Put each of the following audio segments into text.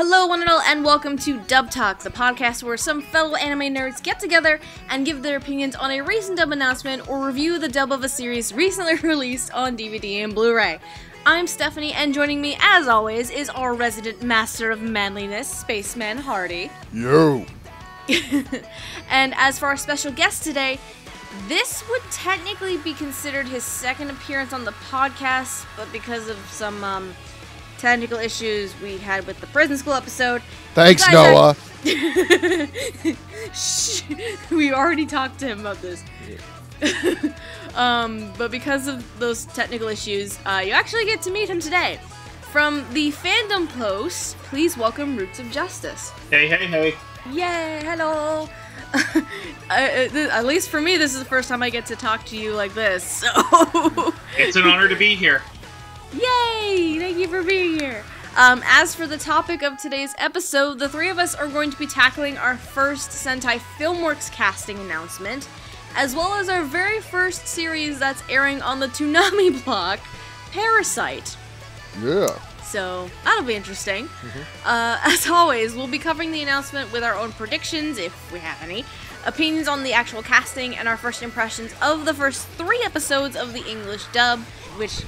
Hello, one and all, and welcome to Dub Talk, the podcast where some fellow anime nerds get together and give their opinions on a recent dub announcement or review the dub of a series recently released on DVD and Blu ray. I'm Stephanie, and joining me, as always, is our resident master of manliness, Spaceman Hardy. Yo. and as for our special guest today, this would technically be considered his second appearance on the podcast, but because of some um, technical issues we had with the prison school episode. Thanks, you Noah. are- Shh, we already talked to him about this. um, but because of those technical issues, uh, you actually get to meet him today. From the fandom post, please welcome Roots of Justice. Hey, hey, hey. Yay! Hello. I- uh, at least for me, this is the first time I get to talk to you like this. So, It's an honor to be here. Yay! Thank you for being here. Um, as for the topic of today's episode, the three of us are going to be tackling our first Sentai Filmworks casting announcement, as well as our very first series that's airing on the Toonami block, Parasyte. Yeah. So that'll be interesting. Uh, as always, we'll be covering the announcement with our own predictions, if we have any, opinions on the actual casting, and our first impressions of the first three episodes of the English dub, which,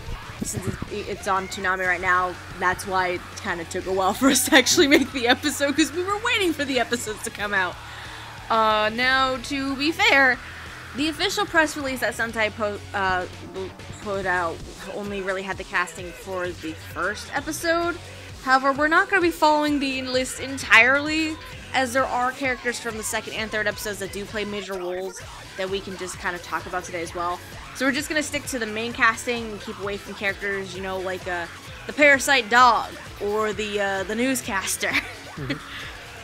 since it's- on Toonami right now, that's why it kind of took a while for us to actually make the episode, because we were waiting for the episodes to come out. Uh, now, to be fair, the official press release that Sentai po- uh, put out only really had the casting for the first episode. However, we're not going to be following the list entirely, as there are characters from the second and third episodes that do play major roles that we can just kind of talk about today as well. So we're just going to stick to the main casting and keep away from characters, you know, like uh, the parasite dog or the uh, the newscaster.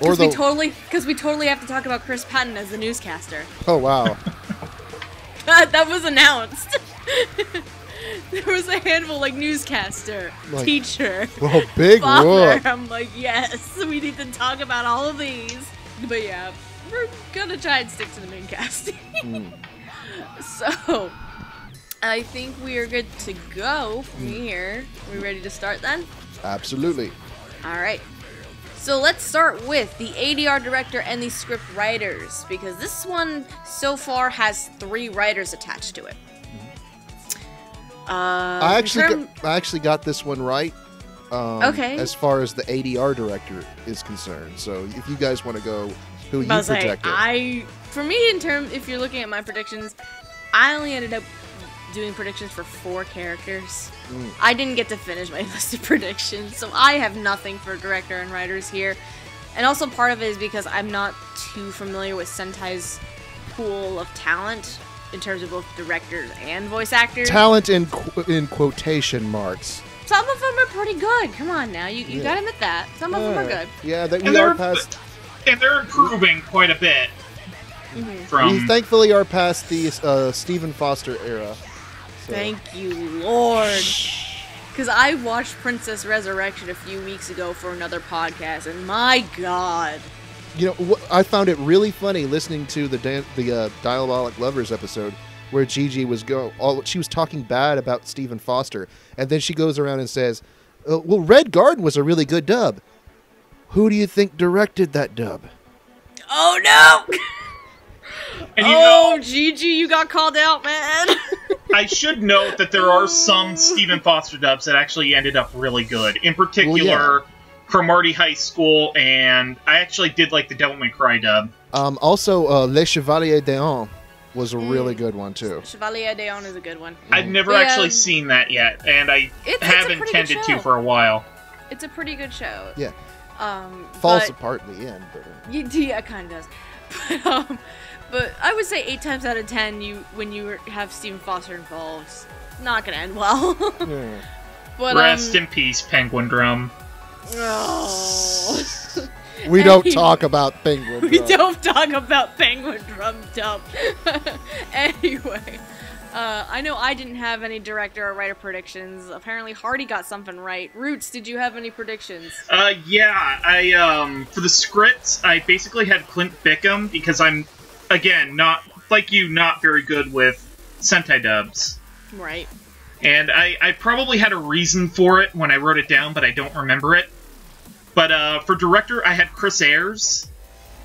Or Because the we totally, because we totally have to talk about Chris Patton as the newscaster. Oh wow. that, that was announced. there was a handful like newscaster, Like- teacher, Well, big father. whoop. I'm like, yes, we need to talk about all of these. But yeah, we're gonna try and stick to the main casting. Hmm. so, I think we are good to go from Hmm. here. we ready to start then? Absolutely. All right. So let's start with the ADR director and the script writers because this one so far has three writers attached to it. Uh, I actually term- got, I actually got this one right. Um, Okay. As far as the ADR director is concerned, so if you guys want to go, who you like, projected? I for me in terms if you're looking at my predictions, I only ended up doing predictions for four characters. Mm. I didn't get to finish my list of predictions, so I have nothing for director and writers here. And also part of it is because I'm not too familiar with Sentai's pool of talent in terms of both directors and voice actors. Talent in qu- in quotation marks. Some of them are pretty good. Come on now, you, you Yeah. gotta admit that. Some of them are good. Yeah, that we are they're, past. and they're improving quite a bit Mhm. from. we thankfully are past the uh, Steven Foster era. So. Thank you, Lord. Because I watched Princess Resurrection a few weeks ago for another podcast, and my God. You know, I found it really funny listening to the dan- the uh, Diabolik Lovers episode where Gigi was go all she was talking bad about Steven Foster, and then she goes around and says, "Uh, "Well, Red Garden was a really good dub. Who do you think directed that dub?" Oh no! and you oh, know, Gigi, you got called out, man. I should note that there are some Steven Foster dubs that actually ended up really good. In particular, Cromartie High School, and I actually did like the Devil May Cry dub. Um, also, uh, Les Chevaliers d'Eon was a really Mm. good one too. Chevalier Deon is a good one. I've never Yeah. actually seen that yet, and I It's, it's have a pretty good intended to for a while. It's a pretty good show. Yeah. Um, Falls but- apart in the end, but uh, Yeah, kind of does. But um, but I would say eight times out of ten, you when you have Steven Foster involved, it's not gonna end well. yeah. but Rest um, in peace, Penguindrum. oh. we don't Any- talk about Penguin. Drum. we don't talk about Penguin Drum Dump. anyway, uh, I know I didn't have any director or writer predictions. Apparently, Hardy got something right. Roots, did you have any predictions? Uh, yeah, I, um, for the script, I basically had Clint Bickham because I'm, again, not, like you, not very good with Sentai dubs. Right. And I, I probably had a reason for it when I wrote it down, but I don't remember it. But uh, for director, I had Chris Ayres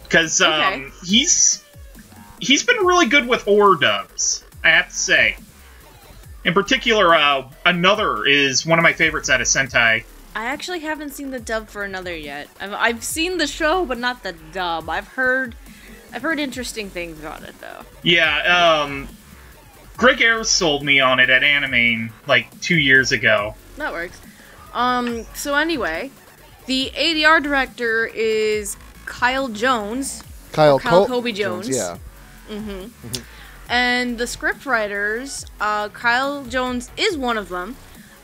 because um, Okay. he's he's been really good with horror dubs. I have to say. In particular, uh, another is one of my favorites out of Sentai. I actually haven't seen the dub for another yet. I've, I've seen the show, but not the dub. I've heard, I've heard interesting things about it though. Yeah, um, Greg Ayres sold me on it at Animane like two years ago. That works. Um. So anyway, the ADR director is Kyle Jones, Kyle, Kyle Col- Colby Jones. Yeah. Mm-hmm. And the scriptwriters. Uh, Kyle Jones is one of them.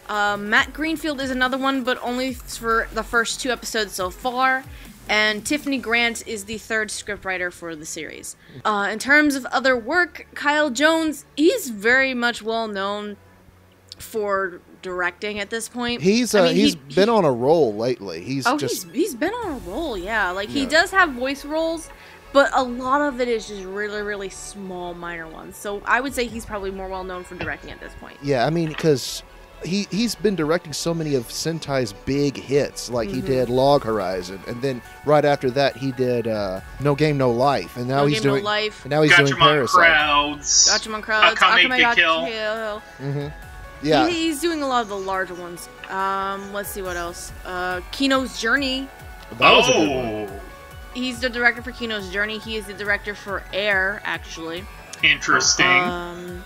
Uh, Matt Greenfield is another one, but only for the first two episodes so far. And Tiffany Grant is the third scriptwriter for the series. Uh, in terms of other work, Kyle Jones, he's very much well known for directing at this point. He's I uh, mean, he's he- been on a roll lately. He's Oh, just he's he's been on a roll, yeah. Like he does have voice roles, but a lot of it is just really, really small, minor ones. So I would say he's probably more well known for directing at this point. yeah. I mean, because he he's been directing so many of Sentai's big hits. Like Mm-hmm. he did Log Horizon, and then right after that he did uh, No Game No Life, and now No he's Game, No doing Life. and now he's doing Gatchaman Parasyte. Crowds. Gatchaman Crowds, Akame Akame to Ga Kill. Kill. hmm Yeah, He, he's doing a lot of the larger ones. Um, let's see what else. Uh, Kino's Journey. that was a good one. oh, He's the director for Kino's Journey. He is the director for Air, actually. interesting. Um,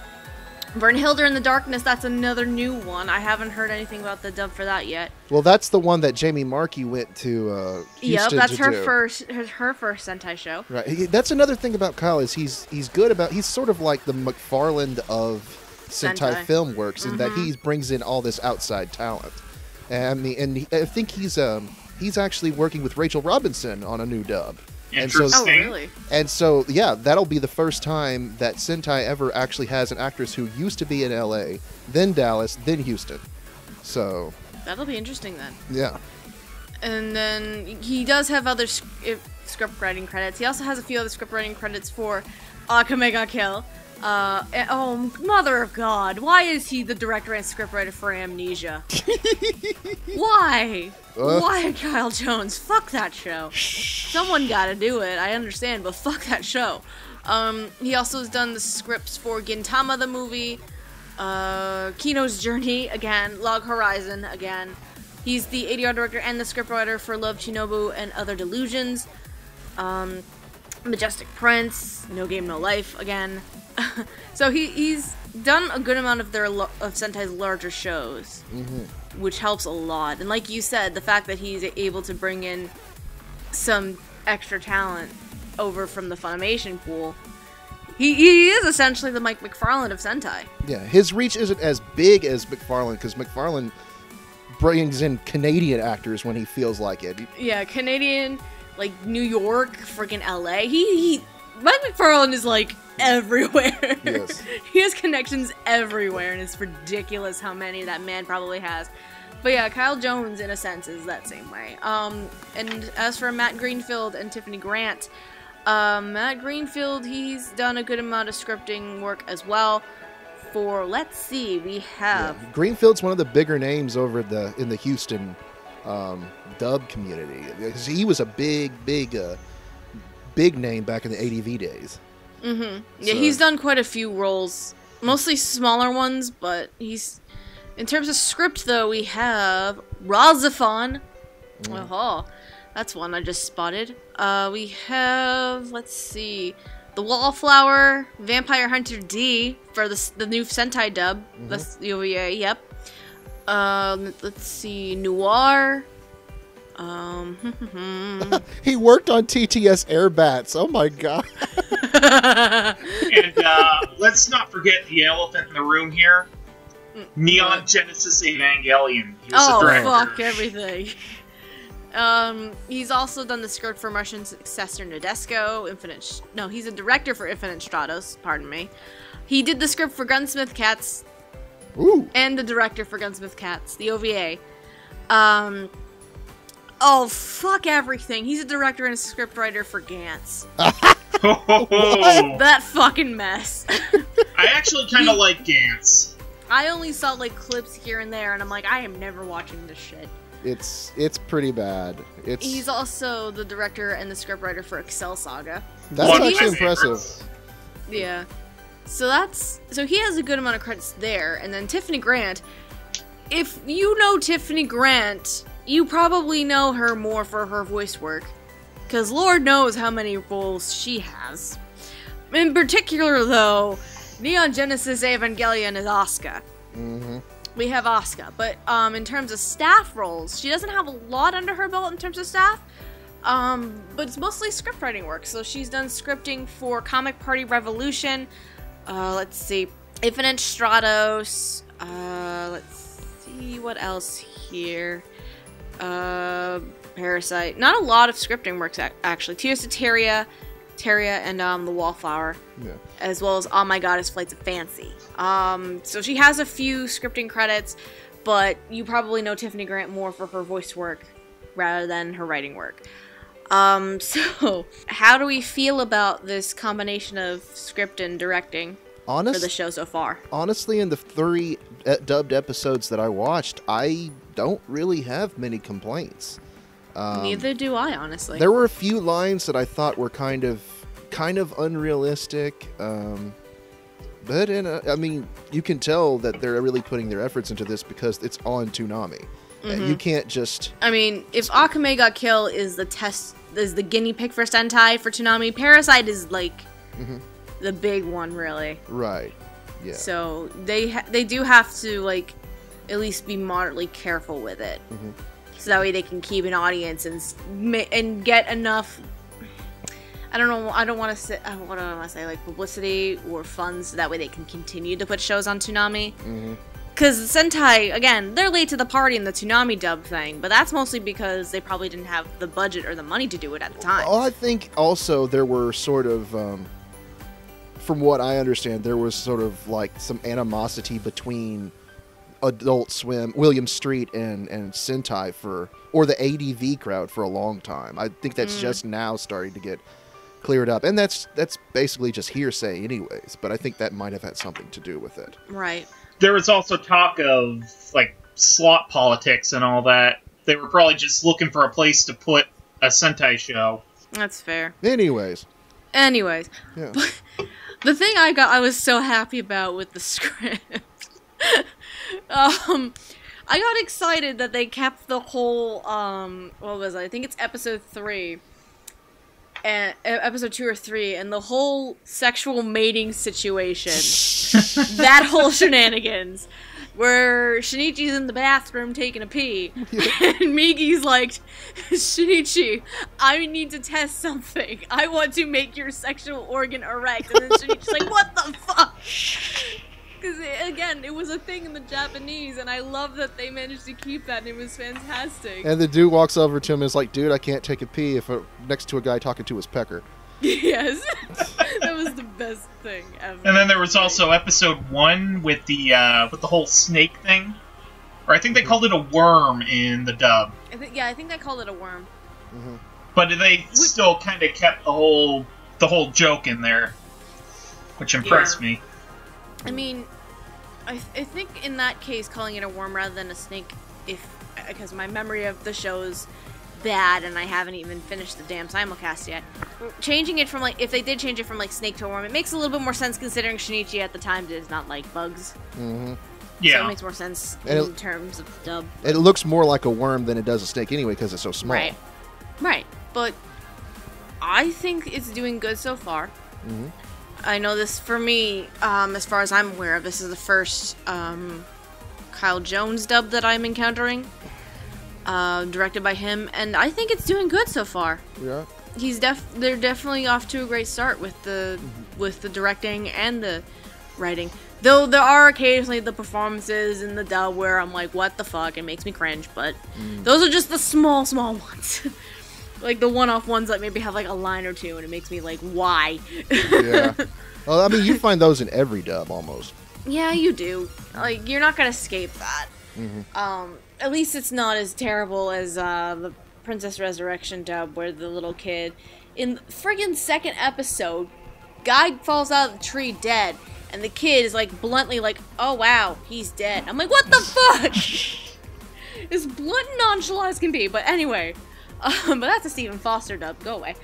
Hilder in the Darkness. That's another new one. I haven't heard anything about the dub for that yet. Well, that's the one that Jamie Marchi went to uh, Yep, that's her do. first her, her first Sentai show. Right. He, that's another thing about Kyle is he's he's good about he's sort of like the McFarland of Sentai, Sentai. film works in that Mhm. he brings in all this outside talent. And I mean, and he, I think he's um he's actually working with Rachel Robinson on a new dub. And so, Oh, really? and so, yeah, that'll be the first time that Sentai ever actually has an actress who used to be in L.A., then Dallas, then Houston. So, That'll be interesting then. yeah, And then he does have other eh, script writing credits. He also has a few other script writing credits for Akame ga Kill. Uh, oh, mother of God! Why is he the director and scriptwriter for Amnesia? Why? Uh. Why, Kyle Jones? Fuck that show. Someone gotta do it. I understand, but fuck that show. Um, he also has done the scripts for Gintama the movie, uh, Kino's Journey again, Log Horizon again. He's the ADR director and the scriptwriter for Love Chunibyo and Other Delusions. Um, Majestic Prince, No Game No Life again. so he, he's done a good amount of their of Sentai's larger shows, mm-hmm. which helps a lot. And like you said, the fact that he's able to bring in some extra talent over from the Funimation pool, he, he is essentially the Mike McFarland of Sentai. yeah. His reach isn't as big as McFarland because McFarland brings in Canadian actors when he feels like it. Yeah, Canadian, like New York, freaking LA. He, he Mike McFarland is like everywhere. Yes. he has connections everywhere, and it's ridiculous how many that man probably has. But yeah, Kyle Jones, in a sense, is that same way. Um, and as for Matt Greenfield and Tiffany Grant, um, Matt Greenfield, he's done a good amount of scripting work as well. For let's see, we have Yeah. Greenfield's one of the bigger names over the in the Houston um, dub community he was a big, big, uh, big name back in the ADV days. Mm-hmm. Yeah, So- he's done quite a few roles, mostly smaller ones, but he's. In terms of script, though, we have RahXephon. Oh, that's one I just spotted. Uh, we have let's see, the Wallflower, Vampire Hunter D for the the new Sentai dub. That's the OVA. Yep. Um, let's see, Noir. Um, He worked on TTS Airbats. Oh my god! and uh, let's not forget the elephant in the room here. Neon What? Genesis Evangelion. He was oh the fuck everything. Um, he's also done the script for Martian successor Nadesico, Infinite. Sh- no, he's a director for Infinite Stratos. Pardon me. He did the script for Gunsmith Cats Ooh, and the director for Gunsmith Cats, the OVA. Um. Oh fuck everything. He's a director and a scriptwriter for Gantz. Oh, That fucking mess. I actually kind of like Gantz. I only saw like clips here and there, and I'm like, I am never watching this shit. It's it's pretty bad. It's He's also the director and the scriptwriter for Excel Saga. that's One of actually impressive. favorites. Yeah. So that's so he has a good amount of credits there, and then Tiffany Grant. If you know Tiffany Grant, you probably know her more for her voice work, because Lord knows how many roles she has. In particular, though, Neon Genesis Evangelion is Asuka. hmm We have Asuka, but um, in terms of staff roles, she doesn't have a lot under her belt in terms of staff. Um, but it's mostly script writing work. So she's done scripting for Comic Party Revolution. Uh, let's see, Infinite Stratos. Uh, let's see what else here. Uh, Parasyte. Not a lot of scripting works actually. Tears to Tiara, Tiara, and um, The Wallflower Yeah. as well as Oh My Goddess Flights of Fancy. Um, so she has a few scripting credits, but you probably know Tiffany Grant more for her voice work rather than her writing work. Um, so how do we feel about this combination of script and directing for the show so far? honestly, in the three uh, dubbed episodes that I watched, I don't really have many complaints. Um, Neither do I, honestly. There were a few lines that I thought were kind of kind of unrealistic. Um, but in a, I mean, you can tell that they're really putting their efforts into this because it's on Toonami. Uh, Mm-hmm. You can't just I mean, if Akame ga Kill is the test, is the guinea pig for Sentai for Toonami, Parasyte is like Mhm. the big one, really. right. Yeah. So they ha- they do have to like at least be moderately careful with it, Mhm. so that way they can keep an audience and and get enough. I don't know. I don't want to say. What do I want to say? Like publicity or funds, so that way they can continue to put shows on Toonami. Mhm. Because Sentai, again, they're late to the party in the Toonami dub thing, but that's mostly because they probably didn't have the budget or the money to do it at the time. Well, I think also there were sort of, um, from what I understand, there was sort of like some animosity between Adult Swim, Williams Street, and and Sentai for, or the ADV crowd for a long time. I think that's Mm. just now starting to get cleared up, and that's that's basically just hearsay, anyways. But I think that might have had something to do with it. Right. There was also talk of like slot politics and all that. They were probably just looking for a place to put a Sentai show. That's fair. Anyways, Anyways, yeah. the thing I got, I was so happy about with the script. Um, I got excited that they kept the whole um, what was it? I think it's episode three, and uh, episode two or three, and the whole sexual mating situation. that whole shenanigans. Where Shinichi's in the bathroom taking a pee, and Migi's like, Shinichi, I need to test something. I want to make your sexual organ erect. And then Shinichi's like, what the fuck? Because, again, it was a thing in the Japanese, and I love that they managed to keep that, and it was fantastic. And the dude walks over to him and is like, "Dude, I can't take a pee if uh next to a guy talking to his pecker." yes. that was the best thing ever. And then there was also episode one with the uh, with the whole snake thing, or I think they called it a worm in the dub. I think, yeah, I think they called it a worm. But they still kind of kept the whole the whole joke in there, which impressed Yeah. me. I mean, I, I think in that case, calling it a worm rather than a snake, if because my memory of the show is bad and I haven't even finished the damn simulcast yet. Changing it from like, if they did change it from like snake to a worm, it makes a little bit more sense considering Shinichi at the time does not like bugs. hmm So it makes more sense And in it- terms of dub. It looks more like a worm than it does a snake anyway because it's so small. Right. Right. But I think it's doing good so far. hmm I know this for me, um, as far as I'm aware of, this is the first um, Kyle Jones dub that I'm encountering, uh, directed by him, and I think it's doing good so far. Yeah. He's def they're definitely off to a great start with the with the directing and the writing. Though there are occasionally the performances in the dub where I'm like, what the fuck? It makes me cringe, but those are just the small, small ones. Like the one-off ones that maybe have like a line or two, and it makes me like, why? Yeah. well, I mean, you find those in every dub almost. Yeah, you do. Like you're not gonna escape that. Mhm. Um, at least it's not as terrible as uh, the Princess Resurrection dub, where the little kid in the friggin' second episode, guy falls out of the tree dead, and the kid is like bluntly like, "Oh wow, he's dead." I'm like, "What the fuck?" as blunt and nonchalant as can be. But anyway, um, but that's a Steven Foster dub. Go away.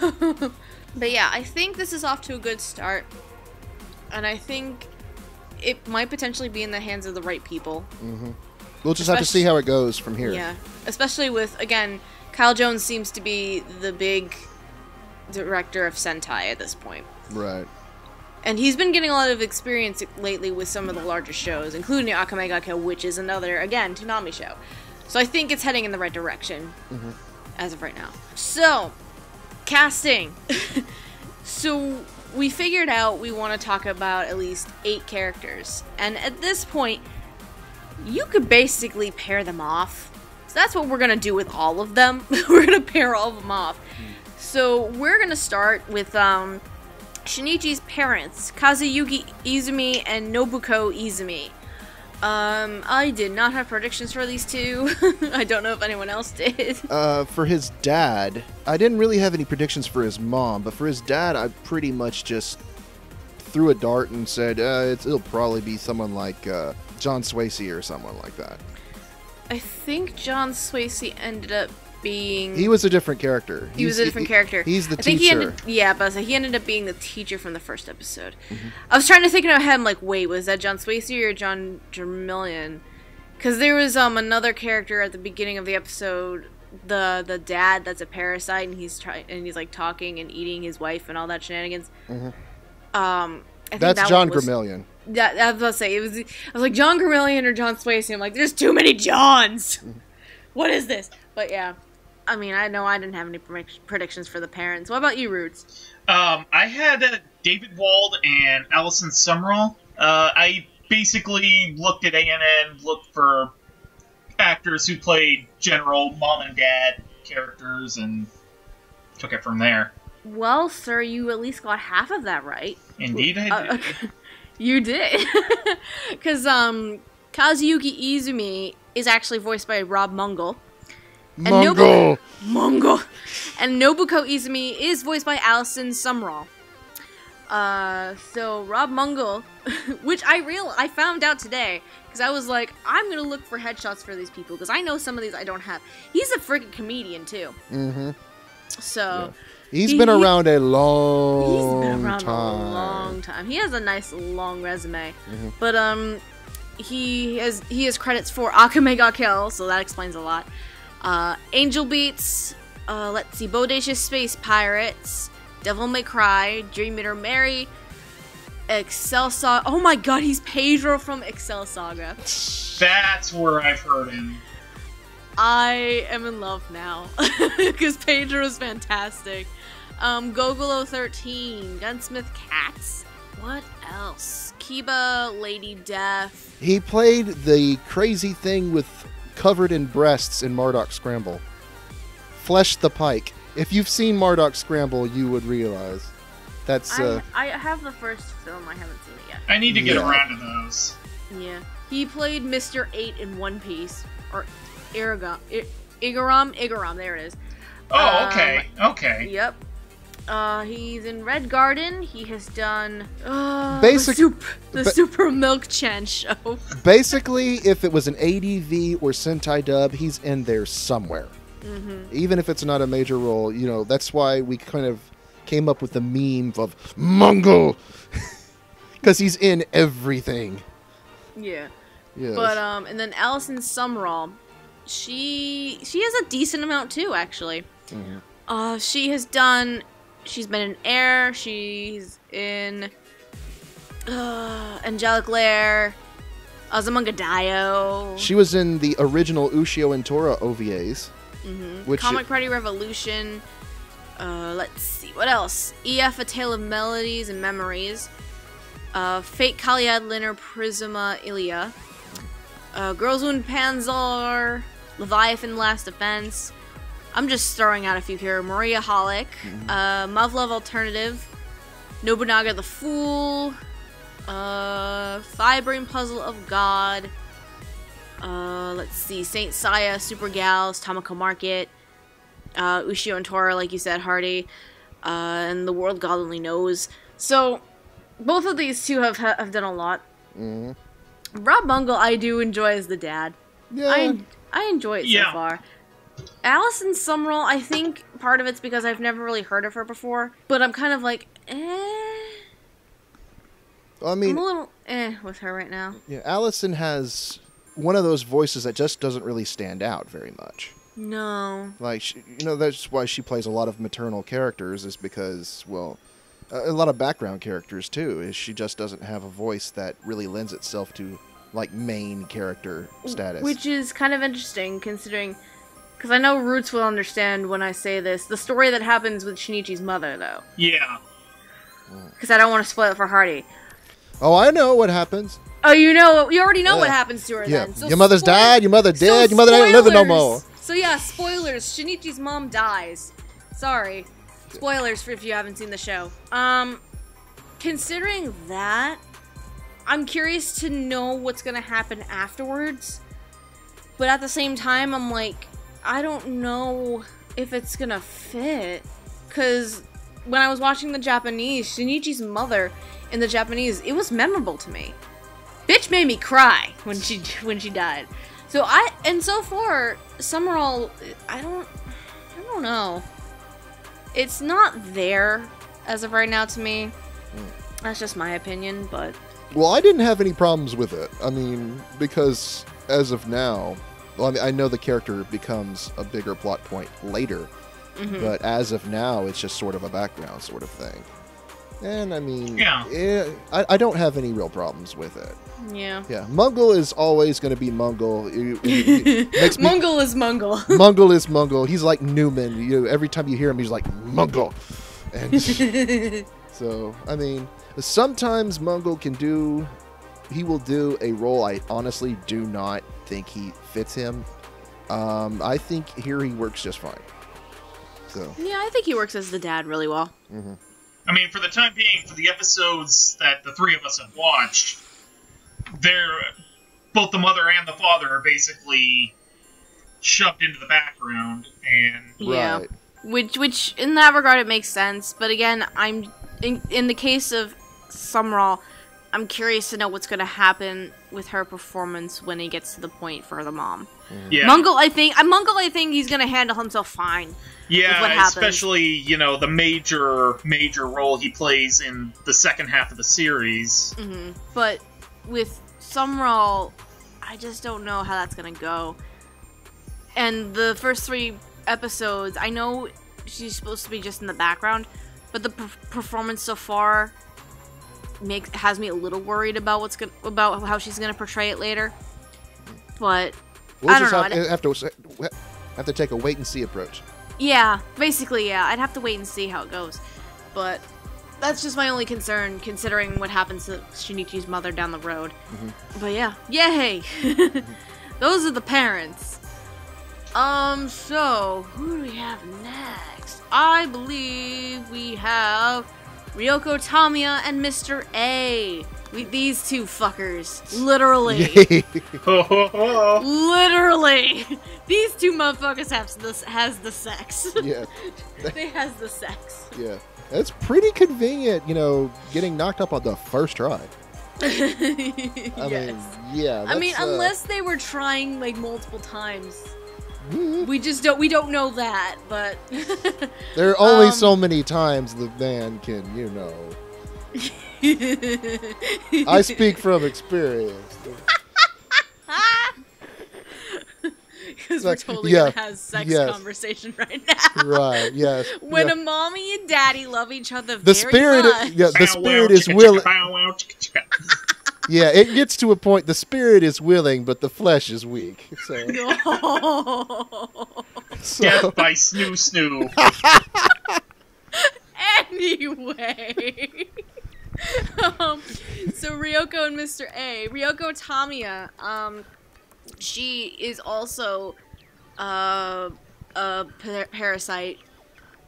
but yeah, I think this is off to a good start, and I think it might potentially be in the hands of the right people. We'll just have to see how it goes from here. Yeah, especially with again, Kyle Jones seems to be the big director of Sentai at this point. Right. And he's been getting a lot of experience lately with some of the larger shows, including Akame ga Kill, which is another, again, Toonami show. So I think it's heading in the right direction as of right now. So, casting. so we figured out we want to talk about at least eight characters. And at this point, you could basically pair them off. So that's what we're going to do with all of them. we're going to pair all of them off. So we're going to start with um, Shinichi's parents, Kazuyuki Izumi and Nobuko Izumi. Um, I did not have predictions for these two. I don't know if anyone else did. Uh, for his dad, I didn't really have any predictions for his mom, but for his dad, I pretty much just threw a dart and said uh, it's, it'll probably be someone like uh, John Swasey or someone like that. I think John Swasey ended up being. He was a different character. He was a different character. He's the I think teacher. He ended, yeah, but he ended up being the teacher from the first episode. Mm-hmm. I was trying to think in my head, I'm like, wait, was that John Swasey or John Gremillion? Because there was um another character at the beginning of the episode, the the dad that's a parasite, and he's trying and he's like talking and eating his wife and all that shenanigans. Um, I think Mm-hmm. That's that John was. That, I was about to say it was. I was like John Gremillion or John Swasey. I'm like, there's too many Johns. Mm-hmm. What is this? But yeah, I mean, I know I didn't have any predictions for the parents. What about you, Roots? Um, I had uh, David Wald and Allison Sumrall. Uh, I basically looked at ANN, looked for actors who played general mom and dad characters, and took it from there. Well, sir, you at least got half of that right. Indeed, I Uh, did. okay. You did, because um, Kazuyuki Izumi is actually voiced by Rob Mungle. And Mungo! Mungo. And Nobuko Izumi is voiced by Allison Sumrall. Uh, so Rob Mungle, which I real I found out today because I was like, I'm gonna look for headshots for these people because I know some of these I don't have. He's a freaking comedian too. Mm-hmm. So He's He- been he- around a he's long been around time. a long time. He has a nice long resume, Mhm. but um, he has he has credits for Akame ga Kill, so that explains a lot. Uh, Angel Beats, uh, let's see, Bodacious Space Pirates, Devil May Cry, Dream Eater Merry, Excel Saga. Oh my God, he's Pedro from Excel Saga. That's where I've heard him. I am in love now because Pedro is fantastic. Um, Golgo 13, Gunsmith Cats. What else? Kiba, Lady Death. He played the crazy thing with covered in breasts in Mardock Scramble. Flesh the Pike. If you've seen Mardock Scramble, you would realize. That's uh, I, I have the first film. I haven't seen it yet. I need to get Yeah. around to those. Yeah, he played Mister Eight in One Piece or Iragam. I- Igaram, Igaram. There it is. Oh, okay, okay. Yep. Uh, he's in Red Garden. He has done uh, Basic- the, super, the ba- Super Milk Chan show. basically if it was an ADV or Sentai dub, he's in there somewhere. hmm Even if it's not a major role, you know, that's why we kind of came up with the meme of Mungo. Because he's in everything. Yeah. Yes. But um, and then Allison Sumrall, she she has a decent amount too, actually. Mhm. Uh, she has done. She's been in Air. She's in uh, Angelic Layer, Azumanga Daioh, She was in the original Ushio and Tora OVAs. mhm, which- Comic Party Revolution. Uh, let's see what else. EF: A Tale of Melodies and Memories. Uh, Fate Kaleid Liner Prisma Illya. Uh, Girls und Panzer. Leviathan Last Defense. I'm just throwing out a few here. Maria Holic. Uh, Muv-Luv Alternative. Nobunaga the Fool. Uh, Phi Brain Puzzle of God. Uh, let's see. Saint Seiya, Super Gals, Tamako Market. Uh, Ushio and Tora, like you said, Hardy. Uh, and The World God Only Knows. So, both of these two have, have done a lot. Mhm. Rob Mungle, I do enjoy as the dad. Yeah. I I enjoy it Yeah. so far. Allison Sumrall, I think part of it's because I've never really heard of her before, but I'm kind of like, eh. I mean, I'm a little eh with her right now. yeah, Allison has one of those voices that just doesn't really stand out very much. No. Like, she, you know, that's why she plays a lot of maternal characters, is because, well, a, a lot of background characters too. Is she just doesn't have a voice that really lends itself to like main character status. Which is kind of interesting considering. Because I know Roots will understand when I say this. The story that happens with Shinichi's mother, though. Yeah. Because I don't want to spoil it for Hardy. oh, I know what happens. Oh, you know, you already know what happens to her Yeah, then. So your mother's spoil- died. Your mother so dead. your mother ain't living no more. So yeah, spoilers. Shinichi's mom dies. Sorry. Spoilers for if you haven't seen the show. Um, considering that, I'm curious to know what's gonna happen afterwards. But at the same time, I'm like, I don't know if it's gonna fit. Cause when I was watching the Japanese, Shinichi's mother in the Japanese, it was memorable to me. Bitch made me cry when she when she died. So I and so far, Sumrall, I don't, I don't know. It's not there as of right now to me. Hmm. That's just my opinion, but Well, I didn't have any problems with it. I mean, because as of now, well, I, mean, I know the character becomes a bigger plot point later, mhm. but as of now, it's just sort of a background sort of thing. And I mean, Yeah. eh, I, I don't have any real problems with it. yeah. Yeah, Mungle is always going to be Mungle. It- it- it me- Mungle is Mungle. Mungle is Mungle. He's like Newman. You know, every time you hear him, he's like Mungle. And so, I mean, sometimes Mungle can do. He will do a role I honestly do not think he fits him. Um, I think here he works just fine. So, yeah, I think he works as the dad really well. I mean, for the time being, for the episodes that the three of us have watched, they're both the mother and the father are basically shoved into the background, and Yeah. right. Which, which in that regard, it makes sense. But again, I'm in, in the case of Sumrall, I'm curious to know what's going to happen with her performance when he gets to the point for the mom. yeah, Mungle, I think, uh, Mungle, I think he's going to handle himself fine. with what yeah, happens. especially you know the major major role he plays in the second half of the series. hmm But with Sumrall, I just don't know how that's gonna go. And the first three episodes, I know she's supposed to be just in the background, but the per- performance so far makes has me a little worried about what's gonna about how she's gonna portray it later. But We'll I don't just know, have, have to have to take a wait and see approach. yeah, basically, yeah, I'd have to wait and see how it goes. But that's just my only concern, considering what happens to Shinichi's mother down the road. But yeah, yay! Those are the parents. Um, so who do we have next? I believe we have Ryoko Tamiya and Mr. A. We, these two fuckers, literally, literally, these two motherfuckers have the has the sex. yeah, they has the sex. yeah. That's pretty convenient, you know, getting knocked up on the first try. I yes. mean, yeah. I mean, that's, uh, unless they were trying like multiple times. We just don't. We don't know that, but there are only um, so many times the man can, you know. I speak from experience. because we're totally yeah, gonna have sex yes. conversation right now. right? Yes. When yeah. a mommy and daddy love each other the very spirit, much. yeah, the spirit is chicka, chicka, willing. Bow wow, chicka, chicka. Yeah, it gets to a point. The spirit is willing, but the flesh is weak. So, so Death by snoo snoo. anyway. um, so Ryoko and Mr. A. Ryoko Tamiya, um, she is also uh, a par- parasite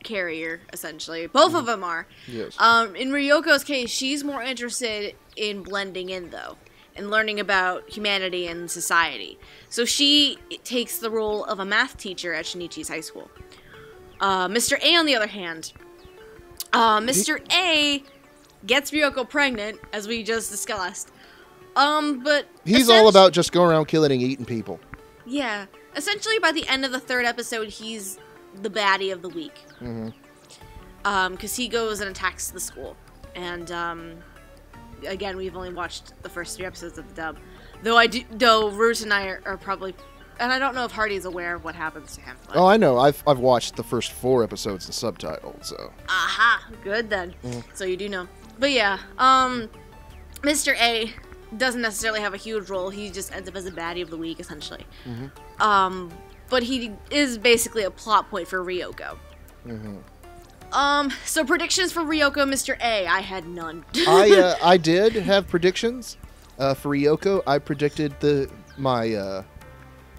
carrier, essentially. Both of them are. yes. Um, in Ryoko's case, she's more interested in blending in, though, and learning about humanity and society. So she takes the role of a math teacher at Shinichi's high school. Uh, Mr. A, on the other hand, uh, Mr. A gets Ryoko pregnant, as we just discussed. Um, but He's all about just going around killing and eating people. yeah. essentially by the end of the third episode, he's the baddie of the week. hmm Um, because he goes and attacks the school, and um, again, we've only watched the first three episodes of the dub. Though I do, though Root and I are, are probably, and I don't know if Hardy's aware of what happens to him. But, Oh, I know. I've I've watched the first four episodes in subtitle, so Aha, good then. Mhm. So you do know. But yeah, um, Mr. A doesn't necessarily have a huge role. He just ends up as a baddie of the week, essentially. Mhm. Um, but he is basically a plot point for Ryoko. hmm Um, so predictions for Ryoko, Mr. A. I had none. I uh, I did have predictions uh, for Ryoko. I predicted the my uh,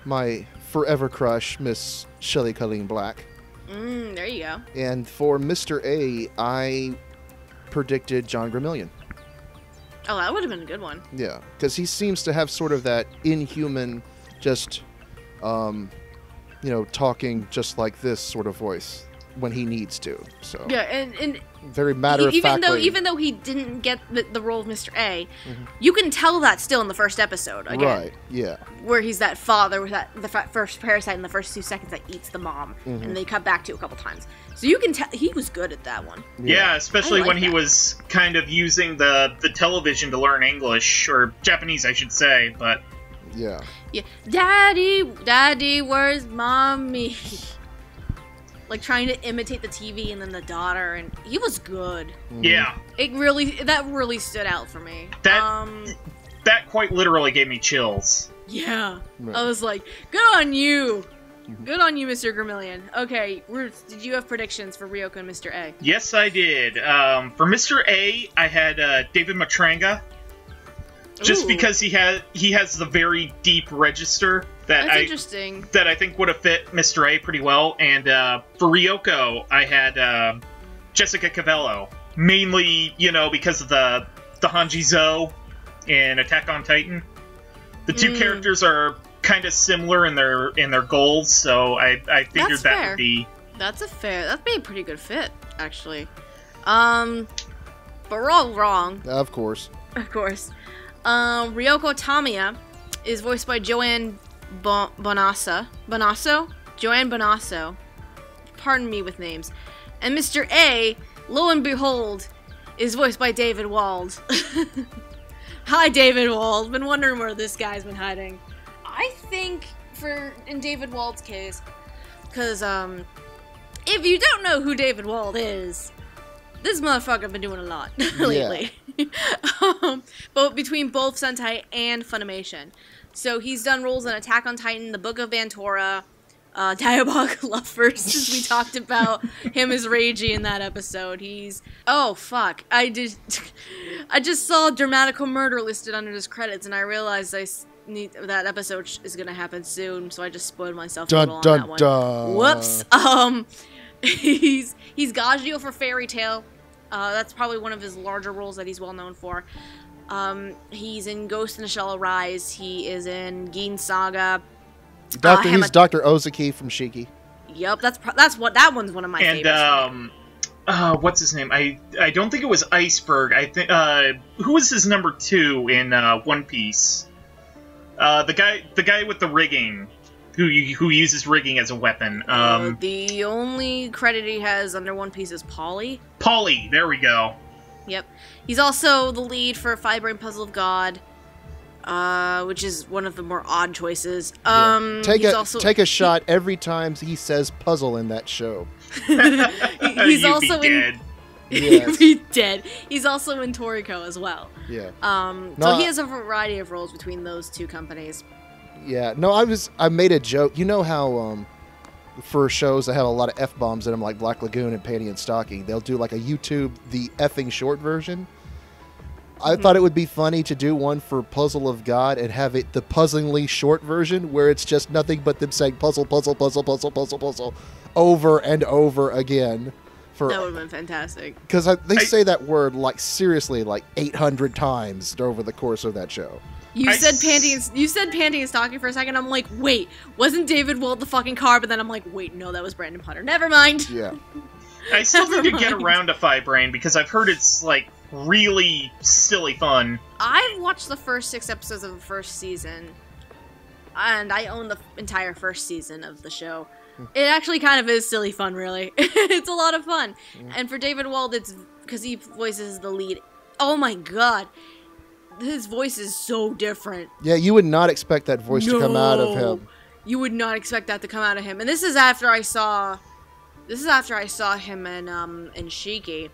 my forever crush, Miss Shelley Calene Black, mm, there you go. and for Mr. A, I predicted John Gremillion. Oh, that would have been a good one. Yeah, because he seems to have sort of that inhuman, just, um, you know, talking just like this sort of voice when he needs to. So Yeah, and, and very matter of even though even though he didn't get the, the role of Mr. A, Mhm. you can tell that still in the first episode again, right, yeah, where he's that father with that the fa- first parasite in the first two seconds that eats the mom, Mhm. and they cut back to a couple times. So you can tell he was good at that one. Yeah, especially like when he was kind of using the the television to learn English or Japanese, I should say. But yeah. Yeah, Daddy, Daddy, where's mommy? like trying to imitate the TV and then the daughter, and he was good. Mhm. yeah, It really that really stood out for me. That- um that quite literally gave me chills. yeah. Right. I was like, good on you. Mhm. Good on you, Mr. Gremillion. Okay, Roots, did you have predictions for Ryoko and Mr. A? Yes, I did. Um, for Mr. A, I had uh, David Matranga, just Ooh, because he had he has the very deep register that That's I interesting. that I think would have fit Mr. A pretty well. And uh, for Ryoko, I had uh, Jessica Calvello, mainly you know because of the the Hange Zoë in Attack on Titan. The two Mm. characters are kind of similar in their in their goals, so I I figured That's that fair. would be That's a fair. That'd be a pretty good fit, actually. Um, but we're all wrong. Of course. Of course. Um, Ryoko Tamiya is voiced by Joanne Bo- Bonasso. Bonasso? Joanne Bonasso. Pardon me with names. And Mr. A, lo and behold, is voiced by David Wald. Hi, David Wald. Been wondering where this guy's been hiding. I think for in David Wald's case, because um, if you don't know who David Wald is, this motherfucker been doing a lot lately. um, but between both Sentai and Funimation. So he's done roles in Attack on Titan, The Book of Bantorra, uh, Diabolical Lovers, as we talked about him as Reiji in that episode. He's oh fuck, I did, I just saw Dramatical Murder listed under his credits, and I realized I need that episode is gonna happen soon, so I just spoiled myself a little Dun on that one. dun. Whoops. Um, he's he's Gajeel for Fairy Tail. Uh, that's probably one of his larger roles that he's well known for. Um, he's in Ghost in the Shell Rise. He is in Gin Saga. Doctor, Uh, he's Hama- Doctor Ozaki from Shiki. Yep, that's pro- that's what that one's one of my and favorites. um uh what's his name i i don't think it was iceberg i think uh who was his number two in uh one piece uh the guy the guy with the rigging who who uses rigging as a weapon Uh, um the only credit he has under One Piece is Paulie. Paulie there we go Yep. He's also the lead for Phi Brain Puzzle of God, uh, which is one of the more odd choices. Yeah. Um, take he's a also, take a shot every time he says puzzle in that show. he- he's You'd also be in. dead. Yes. He's dead. He's also in Toriko as well. Yeah. Um, No, so he has a variety of roles between those two companies. Yeah. No, I was I made a joke. You know how um for shows that have a lot of f bombs in them, like Black Lagoon and Panty and Stocking, they'll do like a YouTube the effing short version. I Mhm. thought it would be funny to do one for Puzzle of God and have it the puzzlingly short version where it's just nothing but them saying puzzle, puzzle, puzzle, puzzle, puzzle, puzzle over and over again. For That would have been fantastic. because they I- say that word like seriously like 800 times over the course of that show. You I said s- panty and you said panty and stocking for a second. I'm like, wait, wasn't David Wald the fucking car? But then I'm like, wait, no, that was Brandon Potter. Never mind. Yeah. i still Never need to get around to Phi Brain because i've heard it's like really silly fun I've watched the first six episodes of the first season. and I own the entire first season of the show. Hmm. It actually kind of is silly fun, really. it's a lot of fun. Hmm. And for David Wald, it's because he voices the lead. Oh my god, his voice is so different. Yeah, you would not expect that voice to come out of him. You would not expect that to come out of him. And this is after I saw this is after I saw him in um in Shiki.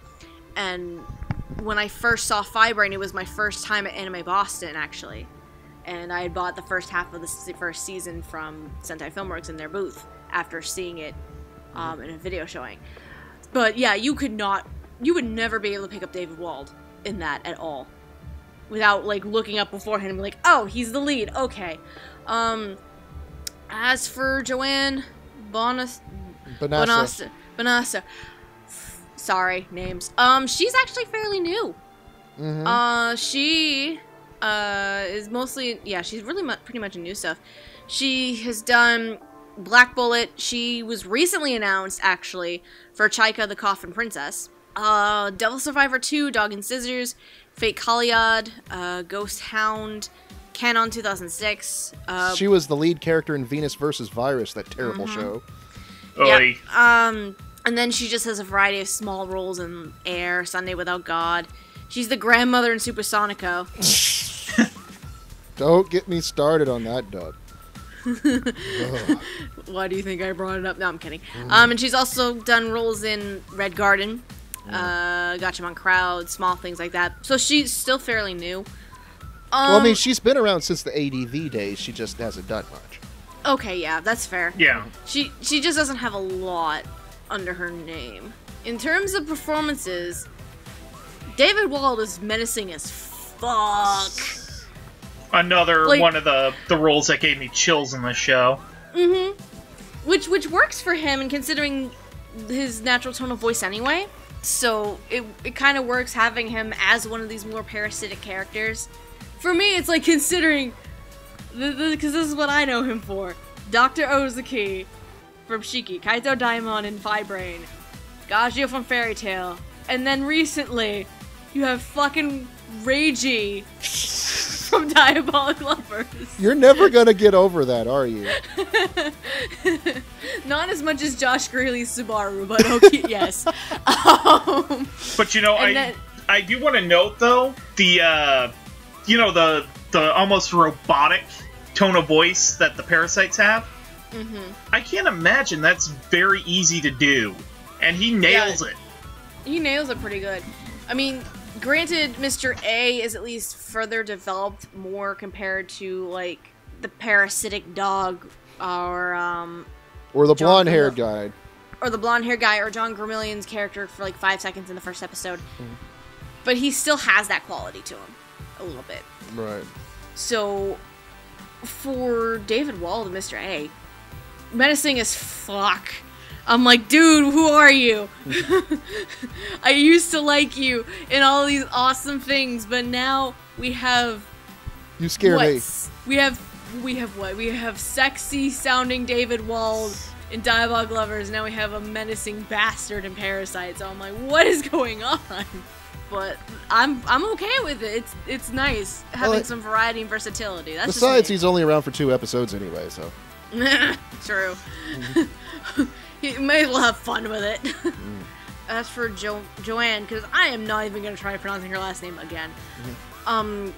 And when I first saw Phi Brain, it was my first time at Anime Boston actually. And I had bought the first half of the first season from Sentai Filmworks in their booth after seeing it um, in a video showing. But yeah, you could not you would never be able to pick up David Wald in that at all. Without like looking up beforehand and be like, oh, he's the lead. Okay. Um as for Joanne Bonas. Bonassa. Bonassa. Sorry, names. Um, she's actually fairly new. Mhm. Uh, she uh is mostly yeah, she's really mu- pretty much in new stuff. She has done Black Bullet. She was recently announced actually for Chaika the Coffin Princess. Uh, Devil Survivor 2, Dog and Scissors, Fate Kaleid, uh, Ghost Hound, Kanon 2006. Uh, she was the lead character in Venus versus Virus, that terrible Mm-hmm. show. Oy. Um, and then she just has a variety of small roles in Air, Sunday Without God. She's the grandmother in Supersonico. Don't get me started on that, Doug. Why do you think I brought it up? No, I'm kidding. Um, and she's also done roles in Red Garden, uh, Gatchaman Crowd, small things like that. So she's still fairly new. Um, well, I mean, she's been around since the ADV days. She just hasn't done much. okay, yeah, that's fair. Yeah. She she just doesn't have a lot under her name. In terms of performances, David Wald is menacing as fuck. Another Like- one of the the roles that gave me chills in the show. Mm-hmm. Which which works for him, and considering his natural tone of voice anyway. So it it kind of works having him as one of these more parasitic characters. For me, it's like considering because this is what I know him for: Doctor Ozaki from Shiki, Kaito Daimon in Fibrain, Gajeel from Fairy Tail, and then recently you have fucking Reiji from Diabolik Lovers. You're never gonna get over that, are you? Not as much as Josh Grelle's Subaru, but okay, yes. Um, But you know, I then- I do want to note though the uh, you know the the almost robotic tone of voice that the parasites have. mhm. I can't imagine that's very easy to do, and he nails it. He nails it pretty good. I mean, granted, Mr. A is at least further developed more compared to like the parasitic dog or um Or the John blonde-haired guy. or the blonde haired guy or John Gremillion's character for like five seconds in the first episode. But he still has that quality to him, a little bit. Right. So, for David Wald and Mr. A, menacing as fuck. I'm like, dude, who are you? I used to like you and all these awesome things, but now we have You scare me. we have we have what? We have sexy sounding David Wald in Diabolik Lovers. Now we have a menacing bastard in Parasyte. So I'm like, what is going on? But I'm I'm okay with it. It's it's nice having it- some variety and versatility. That's Besides, he's only around for two episodes anyway, so. true. you may as well have fun with it. As for jo- Joanne, because I am not even gonna try pronouncing her last name again. Um,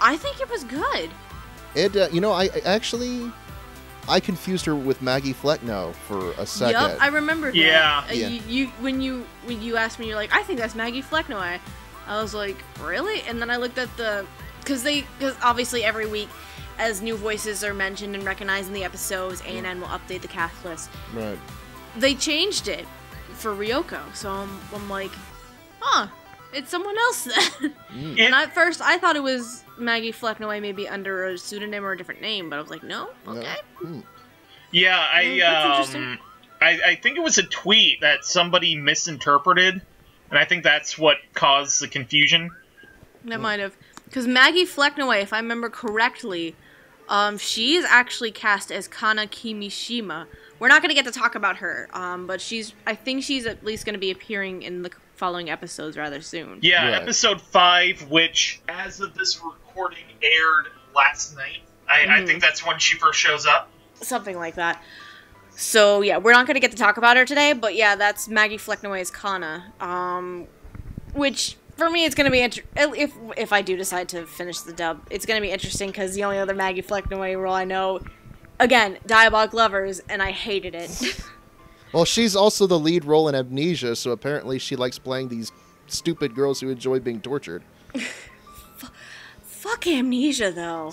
I think it was good. It, uh, you know, I, I actually, I confused her with Maggie Flecknoe for a second. Yep, I remember that. Yeah. Uh, Yeah. You, you when you when you asked me, you're like, I think that's Maggie Flecknoe. I, I was like, really? And then I looked at the, because they, because obviously every week, as new voices are mentioned and recognized in the episodes, ANN will update the cast list. right. They changed it for Ryoko, so I'm, I'm like, huh, it's someone else then. Mm. And at first, I thought it was Maggie Flecknoe, maybe under a pseudonym or a different name, but I was like, no, No. okay. Hmm. Yeah, I Mm, that's um, interesting. I, I think it was a tweet that somebody misinterpreted, and I think that's what caused the confusion. That might have, because Maggie Flecknoe, if I remember correctly, um, she is actually cast as Kana Kimishima. We're not going to get to talk about her, um, but she's. I think she's at least going to be appearing in the following episodes rather soon. Yeah, Right. episode five, which as of this recording aired last night, I, I Mhm. think that's when she first shows up. something like that. So yeah, we're not gonna get to talk about her today, but yeah, that's Maggie Flecknoe's Kana. Um, which for me, it's gonna be inter- if if I do decide to finish the dub, it's gonna be interesting because the only other Maggie Flecknoy role I know, again, Diabolik Lovers, and I hated it. Well, she's also the lead role in Amnesia, so apparently she likes playing these stupid girls who enjoy being tortured. Fuck Amnesia though.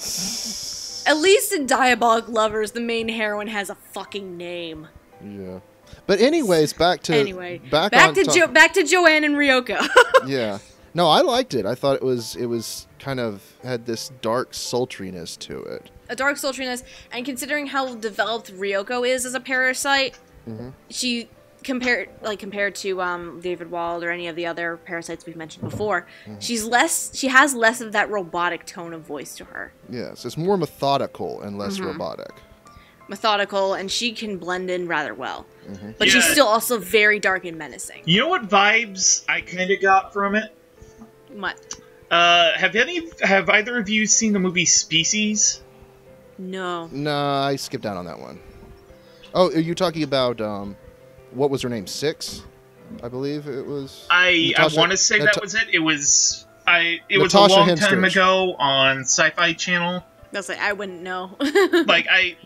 At least in Diabolik Lovers, the main heroine has a fucking name. Yeah. But anyways, back to anyway, back, back to to- jo- back to Joanne and Ryoko. Yeah. No, I liked it. I thought it was it was kind of had this dark sultriness to it. A dark sultriness, and considering how developed Ryoko is as a parasite, Mhm. she compared like compared to um, David Wald or any of the other parasites we've mentioned before, she's less. She has less of that robotic tone of voice to her, Yes, it's more methodical and less Mhm. robotic. methodical, and she can blend in rather well. But she's still also very dark and menacing. You know what vibes I kind of got from it? What? Uh, have any have either of you seen the movie Species? No. No, I skipped out on that one. Oh, are you talking about um, what was her name? Six, I believe it was. I Natasha- I want to say Nata- that was it. It was I. It was a Natasha long time ago on Sci-Fi Channel. That's like I wouldn't know. like I,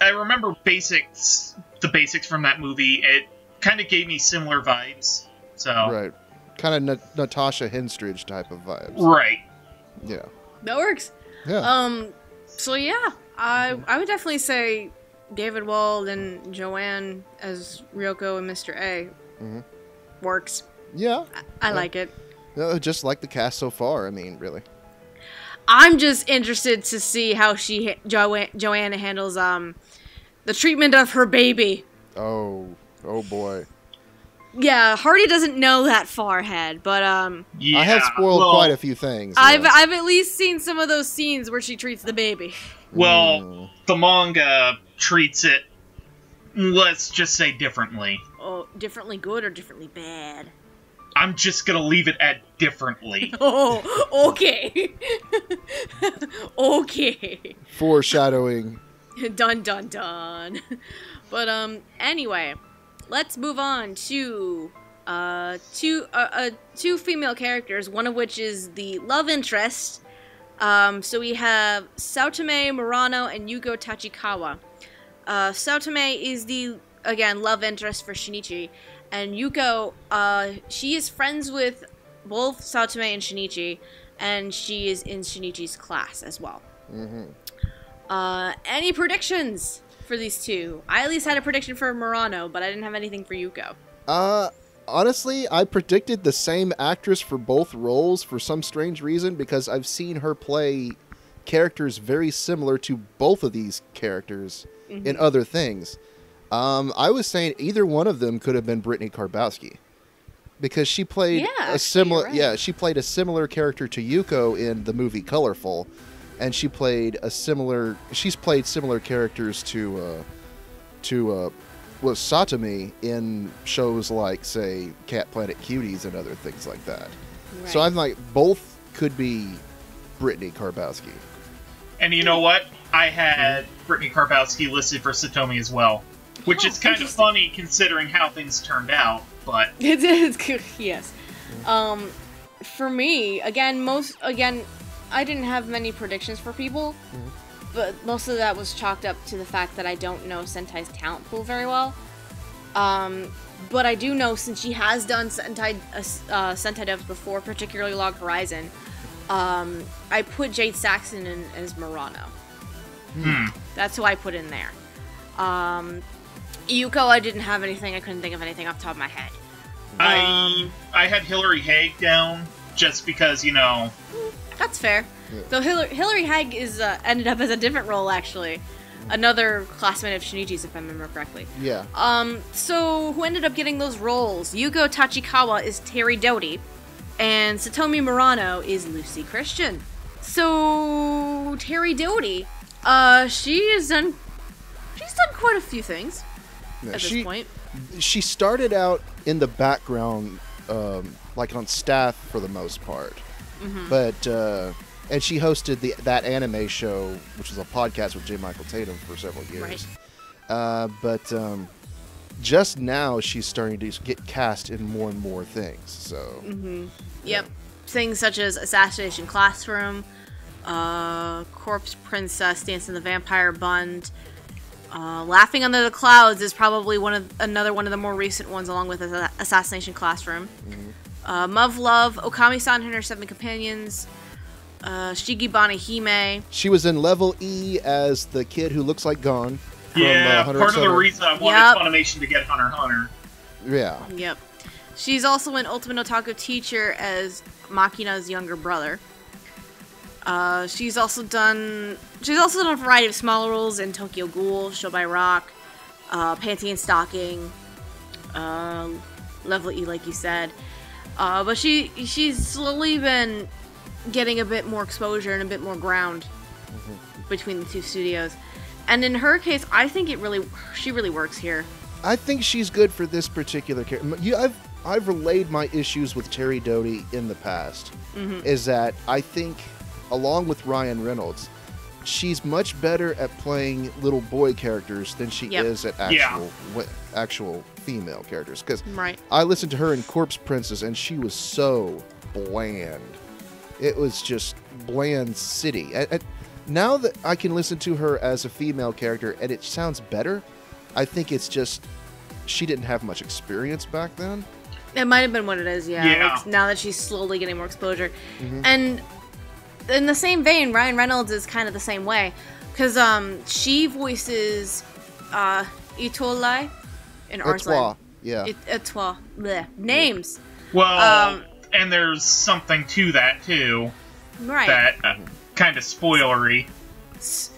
I remember basics, the basics from that movie. It kind of gave me similar vibes. So Right. Kind of Na- Natasha Henstridge type of vibes. right. Yeah. that works. Yeah. Um, so yeah, I I would definitely say David Wald and Joanne as Ryoko and Mr. A Mhm. works. yeah. I Yeah. like it. Uh, just like the cast so far. I mean, really. I'm just interested to see how she ha- jo- Joanna handles um the treatment of her baby. Oh. Oh boy. Yeah, Hardy doesn't know that far ahead, but um, Yeah. I have spoiled well, quite a few things. I've yes. I've at least seen some of those scenes where she treats the baby. Well, Mm. the manga treats it. Let's just say differently. Oh, differently good or differently bad? I'm just gonna leave it at differently. Oh, okay. okay. Foreshadowing. dun dun dun. But um anyway, let's move on to uh two uh, uh two female characters, one of which is the love interest. Um so we have Satomi Murano and Yuko Tachikawa. Uh Satomi is the again love interest for Shinichi and Yuko uh she is friends with both Satomi and Shinichi and she is in Shinichi's class as well. hmm Uh, any predictions for these two? I at least had a prediction for Murano, but I didn't have anything for Yuko. Uh, honestly, I predicted the same actress for both roles for some strange reason because I've seen her play characters very similar to both of these characters Mm-hmm. in other things. Um, I was saying either one of them could have been Brittany Karbowski because she played Yeah, a similar right. yeah she played a similar character to Yuko in the movie Colorful, and she played a similar she's played similar characters to uh, to uh, was Satomi in shows like say Cat Planet Cuties and other things like that. So I'm like both could be Brittany Karbowski. and you know what? I had Brittany Karbowski listed for Satomi as well, which Oh, is kind of funny considering how things turned out. But It is good. Yes. Um, for me, again, most again, I didn't have many predictions for people, but most of that was chalked up to the fact that I don't know Sentai's talent pool very well. Um, but I do know since she has done Sentai uh, uh, Sentai devs before, particularly Log Horizon. Um, I put Jad Saxton in as Murano. hmm, That's who I put in there. Um, Yuko, I didn't have anything. I couldn't think of anything off the top of my head. I Um, I had Hillary Haig down just because you know That's fair. Yeah. So Hillary, Hillary Haig is uh, ended up as a different role actually, another classmate of Shinichi's if I remember correctly. Yeah. Um, so who ended up getting those roles? Yuko Tachikawa is Terri Doty, and Satomi Murano is Lucy Christian. So Terri Doty, uh, she has done, she's done quite a few things Yeah, at she this point. she started out in the background, um, like on staff for the most part. Mm-hmm. But uh, and she hosted the that anime show, which was a podcast with J. Michael Tatum for several years. Right. Uh, but um, just now she's starting to get cast in more and more things. So Yep. Things such as Assassination Classroom, uh, Corpse Princess, Dance in the Vampire Bund, uh, Laughing Under the Clouds is probably one of another one of the more recent ones, along with Assassination Classroom. Uh, Muv-Luv, Okami-san and her Seven Companions, uh, Shikabane Hime. she was in Level E as the kid who looks like Gon. From, yeah, uh, part of the reason I wanted Yep. Funimation to get Hunter x Hunter. Yeah. Yep. She's also an Ultimate Otaku teacher as Makina's younger brother. Uh, she's also done. She's also done a variety of smaller roles in Tokyo Ghoul, Show by Rock, uh, Panty and Stocking, uh, Level E, like you said. Uh, but she she's slowly been getting a bit more exposure and a bit more ground between the two studios. And in her case, I think it really she really works here. I think she's good for this particular character. I've I've relayed my issues with Terri Doty in the past. Mm-hmm. Is that I think, along with Ryan Reynolds, she's much better at playing little boy characters than she Yep. is at Yeah. actual wi- actual female characters. Because Right. I listened to her in Corpse Princess, and she was so bland. It was just bland city. And, and now that I can listen to her as a female character, and it sounds better, I think it's just she didn't have much experience back then. It might have been what it is, yeah. Yeah. Like now that she's slowly getting more exposure, Mm-hmm. and in the same vein, Ryan Reynolds is kind of the same way, because um she voices uh Itolai in That's Arslan. why, yeah. It, Etoile. Bleh. Names. Well, Um, and there's something to that too. Right. That uh, kind of spoilery. S-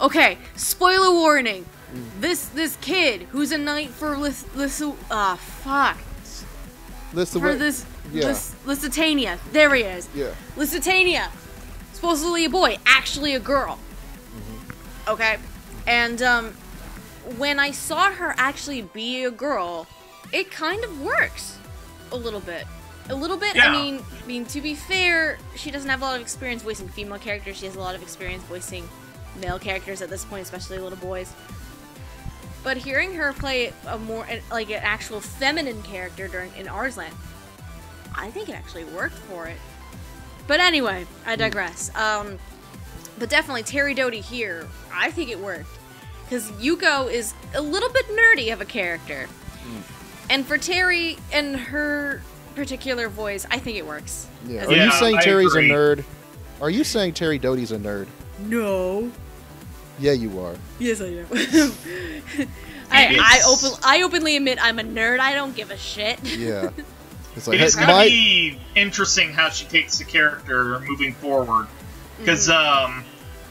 Okay, spoiler warning. Mm. This this kid who's a knight for Lis Lis ah fuck That's for way. this yeah. Lis- Lusitania. There he is. yeah. Lusitania, supposedly a boy, actually a girl. Okay, and um, when I saw her actually be a girl, it kind of works a little bit. A little bit. I mean, I mean to be fair, she doesn't have a lot of experience voicing female characters. She has a lot of experience voicing male characters at this point, especially little boys. But hearing her play a more like an actual feminine character during in Arslan, I think it actually worked for it. But anyway, I digress. Um, but definitely Terri Doty here, I think it worked because Yuko is a little bit nerdy of a character, and for Terri and her particular voice, I think it works. Yeah. Are a- you saying I Terri's agree. a nerd? Are you saying Terri Doty's a nerd? No. Yeah, you are. Yes, I am. I, I open I openly admit I'm a nerd. I don't give a shit. Yeah. It's like It is hey, going to my- be interesting how she takes the character moving forward. Because Mm-hmm. um,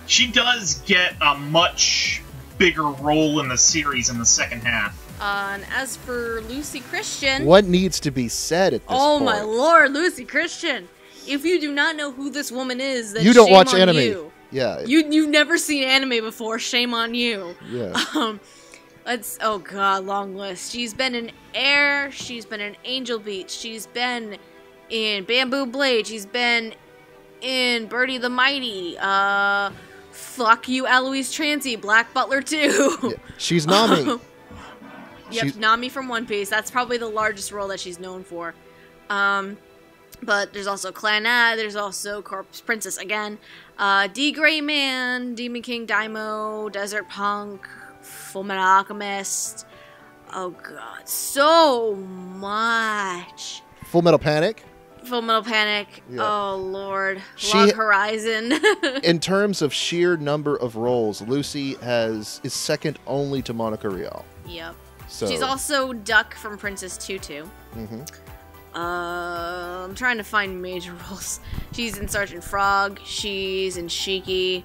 she does get a much bigger role in the series in the second half. Uh, and as for Lucy Christian, what needs to be said at this oh point? my lord, Lucy Christian! If you do not know who this woman is, then You don't shame watch on anime. You. Yeah. you you've never seen anime before. Shame on you. yeah. Um, let's. Oh god, long list. She's been in Air. She's been in Angel Beats. She's been in Bamboo Blade. She's been in Birdie the Mighty. Uh, fuck you, Eloise Trancy. Black Butler too. Yeah. She's Nami. Yep, She's- Nami from One Piece. That's probably the largest role that she's known for. Um, but there's also Clannad, there's also Corpse Princess again, uh, D Gray Man, Demon King Daimo, Desert Punk, Fullmetal Alchemist. Oh god, so much. Full Metal Panic. Full Metal Panic. Yeah. Oh lord, She- Log Horizon. In terms of sheer number of roles, Lucy has is second only to Monica Rial. yep. So She's also Duck from Princess Tutu. Mhm. Uh, I'm trying to find major roles. She's in Sergeant Frog. She's in Shiki.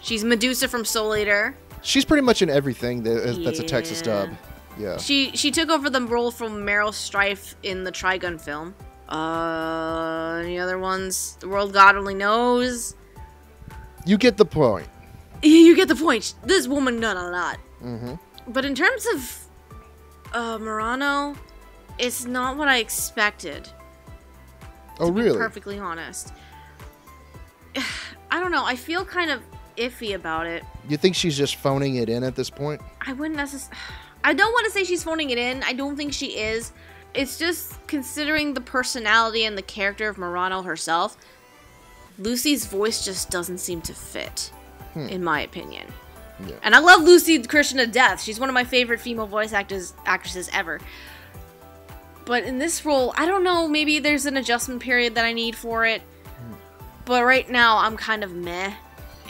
She's Medusa from Soul Eater. she's pretty much in everything that, that's a Texas dub. Yeah. She she took over the role from Meryl Stryfe in the Trigun film. Uh, any other ones? The World God Only Knows. You get the point. You get the point. This woman done a lot. hmm But in terms of uh, Murano, it's not what I expected. Oh, to be really? perfectly honest. I don't know. I feel kind of iffy about it. You think she's just phoning it in at this point? I wouldn't necessarily. I don't want to say she's phoning it in. I don't think she is. It's just considering the personality and the character of Murano herself. Lucy's voice just doesn't seem to fit, Hmm. in my opinion. Yeah. And I love Lucy Christian to death. She's one of my favorite female voice actors actresses ever. But in this role, I don't know. Maybe there's an adjustment period that I need for it. But right now, I'm kind of meh.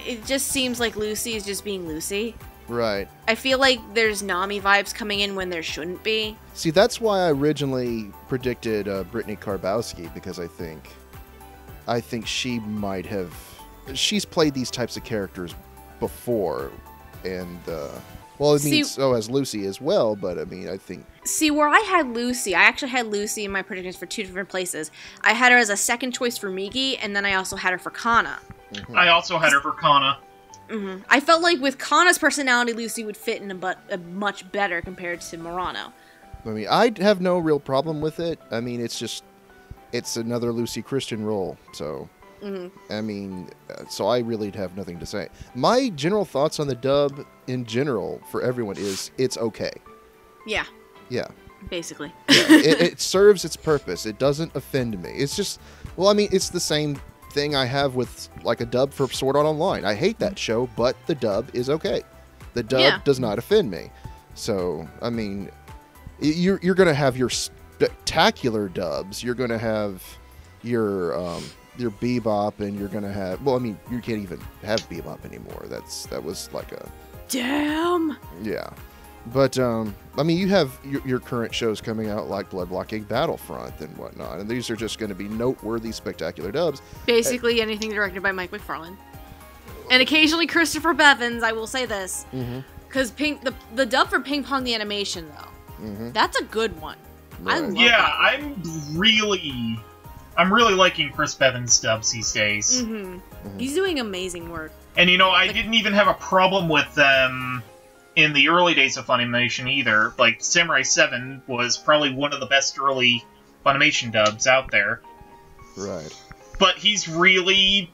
It just seems like Lucy is just being Lucy. Right. I feel like there's Nami vibes coming in when there shouldn't be. See, that's why I originally predicted uh, Brittany Karbowski because I think, I think she might have, she's played these types of characters before, and uh, well, I mean, See- so has Lucy as well. But I mean, I think See, where I had Lucy, I actually had Lucy in my predictions for two different places. I had her as a second choice for Migi, and then I also had her for Kana. I also had her for Kana. hmm I felt like with Kana's personality, Lucy would fit in a, but, a much better compared to Murano. I mean, I have no real problem with it. I mean, it's just, it's another Lucy Christian role. So, hmm I mean, uh, so I really have nothing to say. My general thoughts on the dub in general for everyone is it's okay. Yeah, Yeah. basically. yeah, it, it serves its purpose. It doesn't offend me. It's just, well, I mean, it's the same thing I have with like a dub for Sword Art Online. I hate that show, but the dub is okay. The dub Yeah. does not offend me. So, I mean, you're you're gonna have your spectacular dubs. You're gonna have your um, your bebop, and you're gonna have. Well, I mean, you can't even have bebop anymore. That's that was like a Damn! yeah. But um, I mean, you have your, your current shows coming out like Blood Blockade Battlefront and whatnot, and these are just going to be noteworthy, spectacular dubs. Basically anything directed by Mike McFarland. And occasionally Christopher Bevins, I will say this. Mm-hmm. Because ping the, the dub for Ping Pong the animation, though, Mm-hmm. that's a good one. Right. love Yeah, that. I'm really, I'm really liking Chris Bevins' dubs these days. hmm Mhm. He's doing amazing work. And you know, I didn't even have a problem with them in the early days of Funimation either. Like Samurai 7 was probably one of the best early Funimation dubs out there. Right. But he's really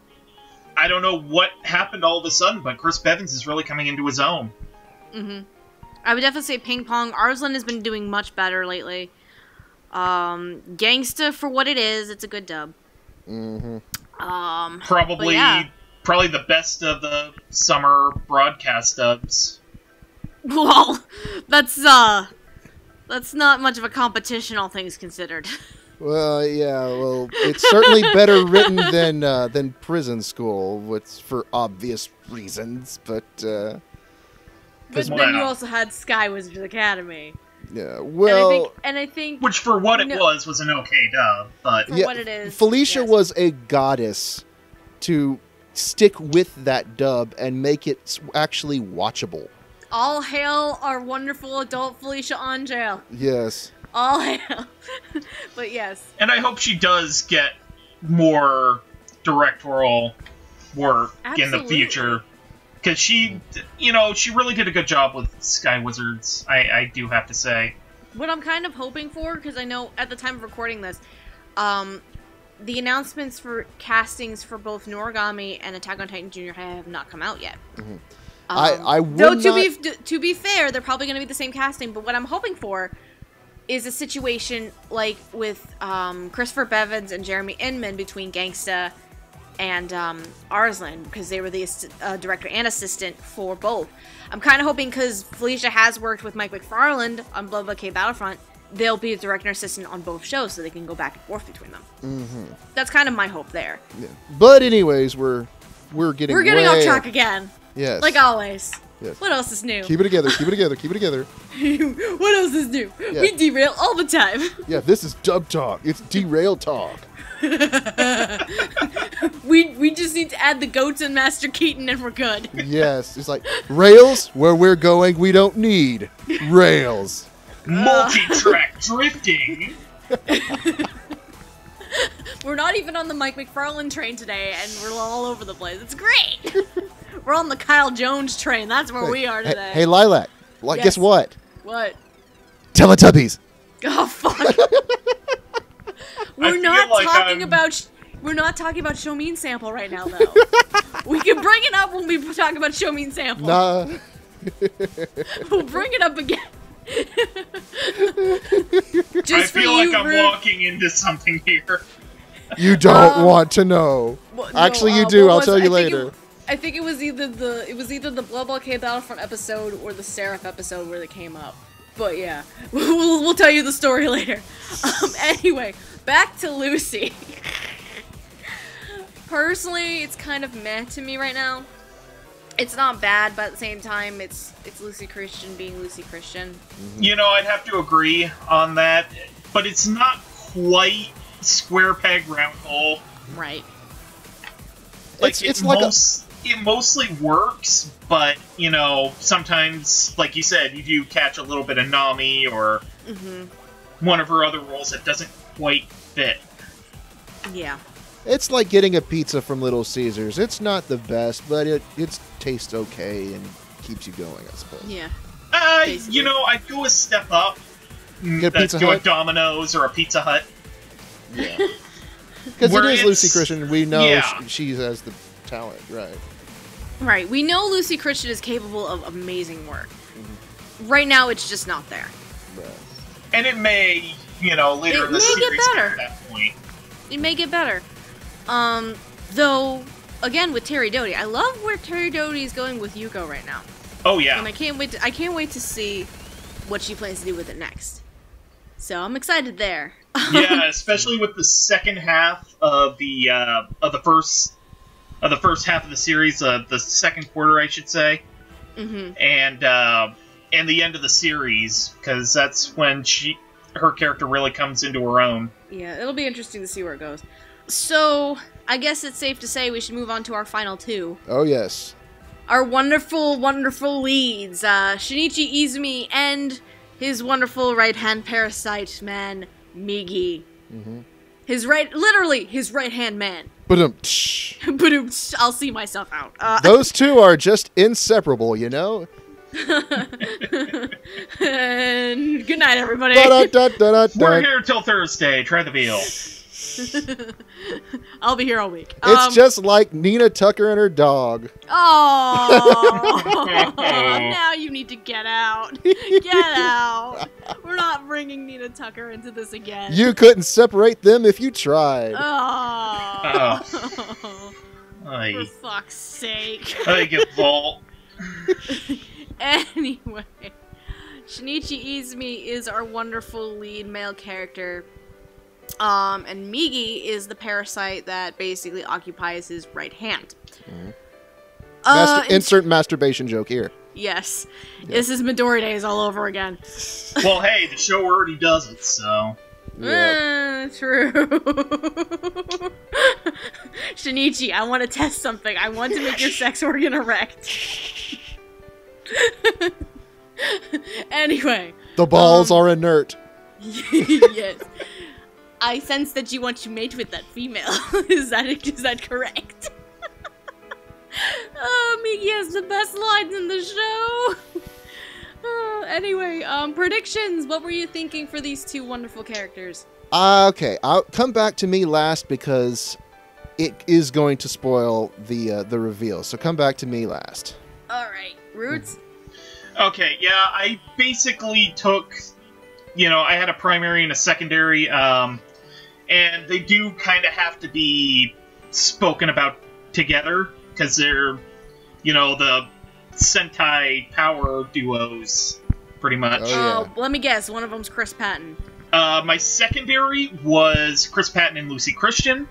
I don't know what happened all of a sudden, but Chris Bevins is really coming into his own. hmm I would definitely say Ping Pong. Arslan has been doing much better lately. Um, Gangsta for what it is, it's a good dub. Mm-hmm. Um, Probably yeah. probably the best of the summer broadcast dubs. well, that's uh, that's not much of a competition, all things considered. Well, yeah. Well, it's certainly better written than uh, than Prison School, which for obvious reasons. But uh, but 'Cause- then you also had Sky Wizards Academy, yeah. and I Well, think, and I think Which for what it No. was was an okay dub, but for yeah, what it is, Felecia yes. was a goddess to stick with that dub and make it actually watchable. all hail our wonderful adult Felecia Angelle. Yes. All hail. but yes, And I hope she does get more directorial work in the future. Because she, you know, she really did a good job with Sky Wizards, I, I do have to say. what I'm kind of hoping for, because I know at the time of recording this, um, the announcements for castings for both Noragami and Attack on Titan Junior have not come out yet. Mhm. Um, I- I would though to be not- f- to be fair, they're probably going to be the same casting. But what I'm hoping for is a situation like with um, Christopher Bevins and Jeremy Inman between Gangsta and um, Arslan because they were the uh, director and assistant for both. I'm kind of hoping because Felecia has worked with Mike McFarland on Blood Blockade Battlefront, they'll be a director and assistant on both shows so they can go back and forth between them. Mm-hmm. That's kind of my hope there. Yeah. But anyways, we're we're getting We're getting off track again, Yes. like always. Yes. What else is new? Keep it together. Keep it together. Keep it together. what else is new? Yeah. We derail all the time. Yeah, this is dub talk. It's derail talk. we we just need to add the goats and Master Keaton and we're good. Yes, it's like rails where we're going. We don't need rails. Multi-track drifting! We're not even on the Mike McFarland train today and we're all over the place. It's great. we're on the Kyle Jones train. That's where we are Hey- today. Hey, Lilac. Like, Yes. guess what? What? Teletubbies. Oh fuck. We're feel not like talking I'm- about sh- we're not talking about show Shomin sample right now though. we can bring it up when we talk about Shomin Sample. Nah. We'll bring it up again. I Just for feel like you, I'm Rude. walking into something here. You don't Um, want to know. Well, no, Actually, you uh, do. I'll was- tell you I think later. It, I think it was either the it was either the Blood Blockade Battlefront episode or the Seraph episode where they came up. But yeah, we'll, we'll tell you the story later. Um, anyway, back to Lucy. Personally, it's kind of meh to me right now. It's not bad, but at the same time, it's it's Lucy Christian being Lucy Christian. You know, I'd have to agree on that, but it's not quite square peg round hole. Right. Like It's- it it's like a- it mostly works, but you know, sometimes, like you said, you do catch a little bit of Nami or hmm one of her other roles that doesn't quite fit. Yeah. It's like getting a pizza from Little Caesars. It's not the best, but it it tastes okay and keeps you going, I suppose. Yeah. Uh, Basically. you know, I'd go a step up. Mm, Get Let's Pizza go a Domino's or a Pizza Hut. Yeah. Because it is Lucy Christian. We know yeah. sh- she has the talent, right? Right. We know Lucy Christian is capable of amazing work. Right now, it's just not there. right. And it may, you know, later It in the may get series better. at that point. It may get better. Um, though, again with Terri Doty, I love where Terri Doty is going with Yuko right now, Oh yeah. and I can't wait. To, I can't wait to see what she plans to do with it next. So I'm excited there. yeah, especially with the second half of the uh, of the first of the first half of the series, uh, the second quarter, I should say, hmm and uh, and the end of the series, because that's when she her character really comes into her own. Yeah, it'll be interesting to see where it goes. So I guess it's safe to say we should move on to our final two. Oh yes. our wonderful, wonderful leads, uh, Shinichi Izumi and his wonderful right-hand parasite man, Migi. Mm-hmm. His right, literally, his right-hand man. But um, but oops, I'll see myself out. Uh, those two are just inseparable, you know. And good night, everybody. We're here till Thursday. Try the veal. I'll be here all week. It's Um, just like Nina Tucker and her dog. Oh, now you need to get out. Get out. We're not bringing Nina Tucker into this again. You couldn't separate them if you tried. Oh. For I fuck's sake. I get Vault. anyway, Shinichi Izumi is our wonderful lead male character. Um, and Migi is the parasite that basically occupies his right hand. Uh, Master- in- insert masturbation joke here. yes, this is Midori days all over again. Well, hey, the show already does it, so Yeah. Uh, true. Shinichi, I want to test something. I want to make your sex organ erect. anyway, The balls Um, are inert. yes. I sense that you want to mate with that female. is that is that correct? oh, Migi has the best lines in the show. Uh, anyway, um, predictions. What were you thinking for these two wonderful characters? Uh, okay, I'll come back to me last because it is going to spoil the uh, the reveal. So come back to me last. All right, Roots. Okay, yeah, I basically took, you know, I had a primary and a secondary, um, and they do kind of have to be spoken about together because they're, you know, the Sentai power duos, pretty much. Oh, yeah. Oh, let me guess. One of them's Chris Patton. Uh, my secondary was Chris Patton and Lucy Christian,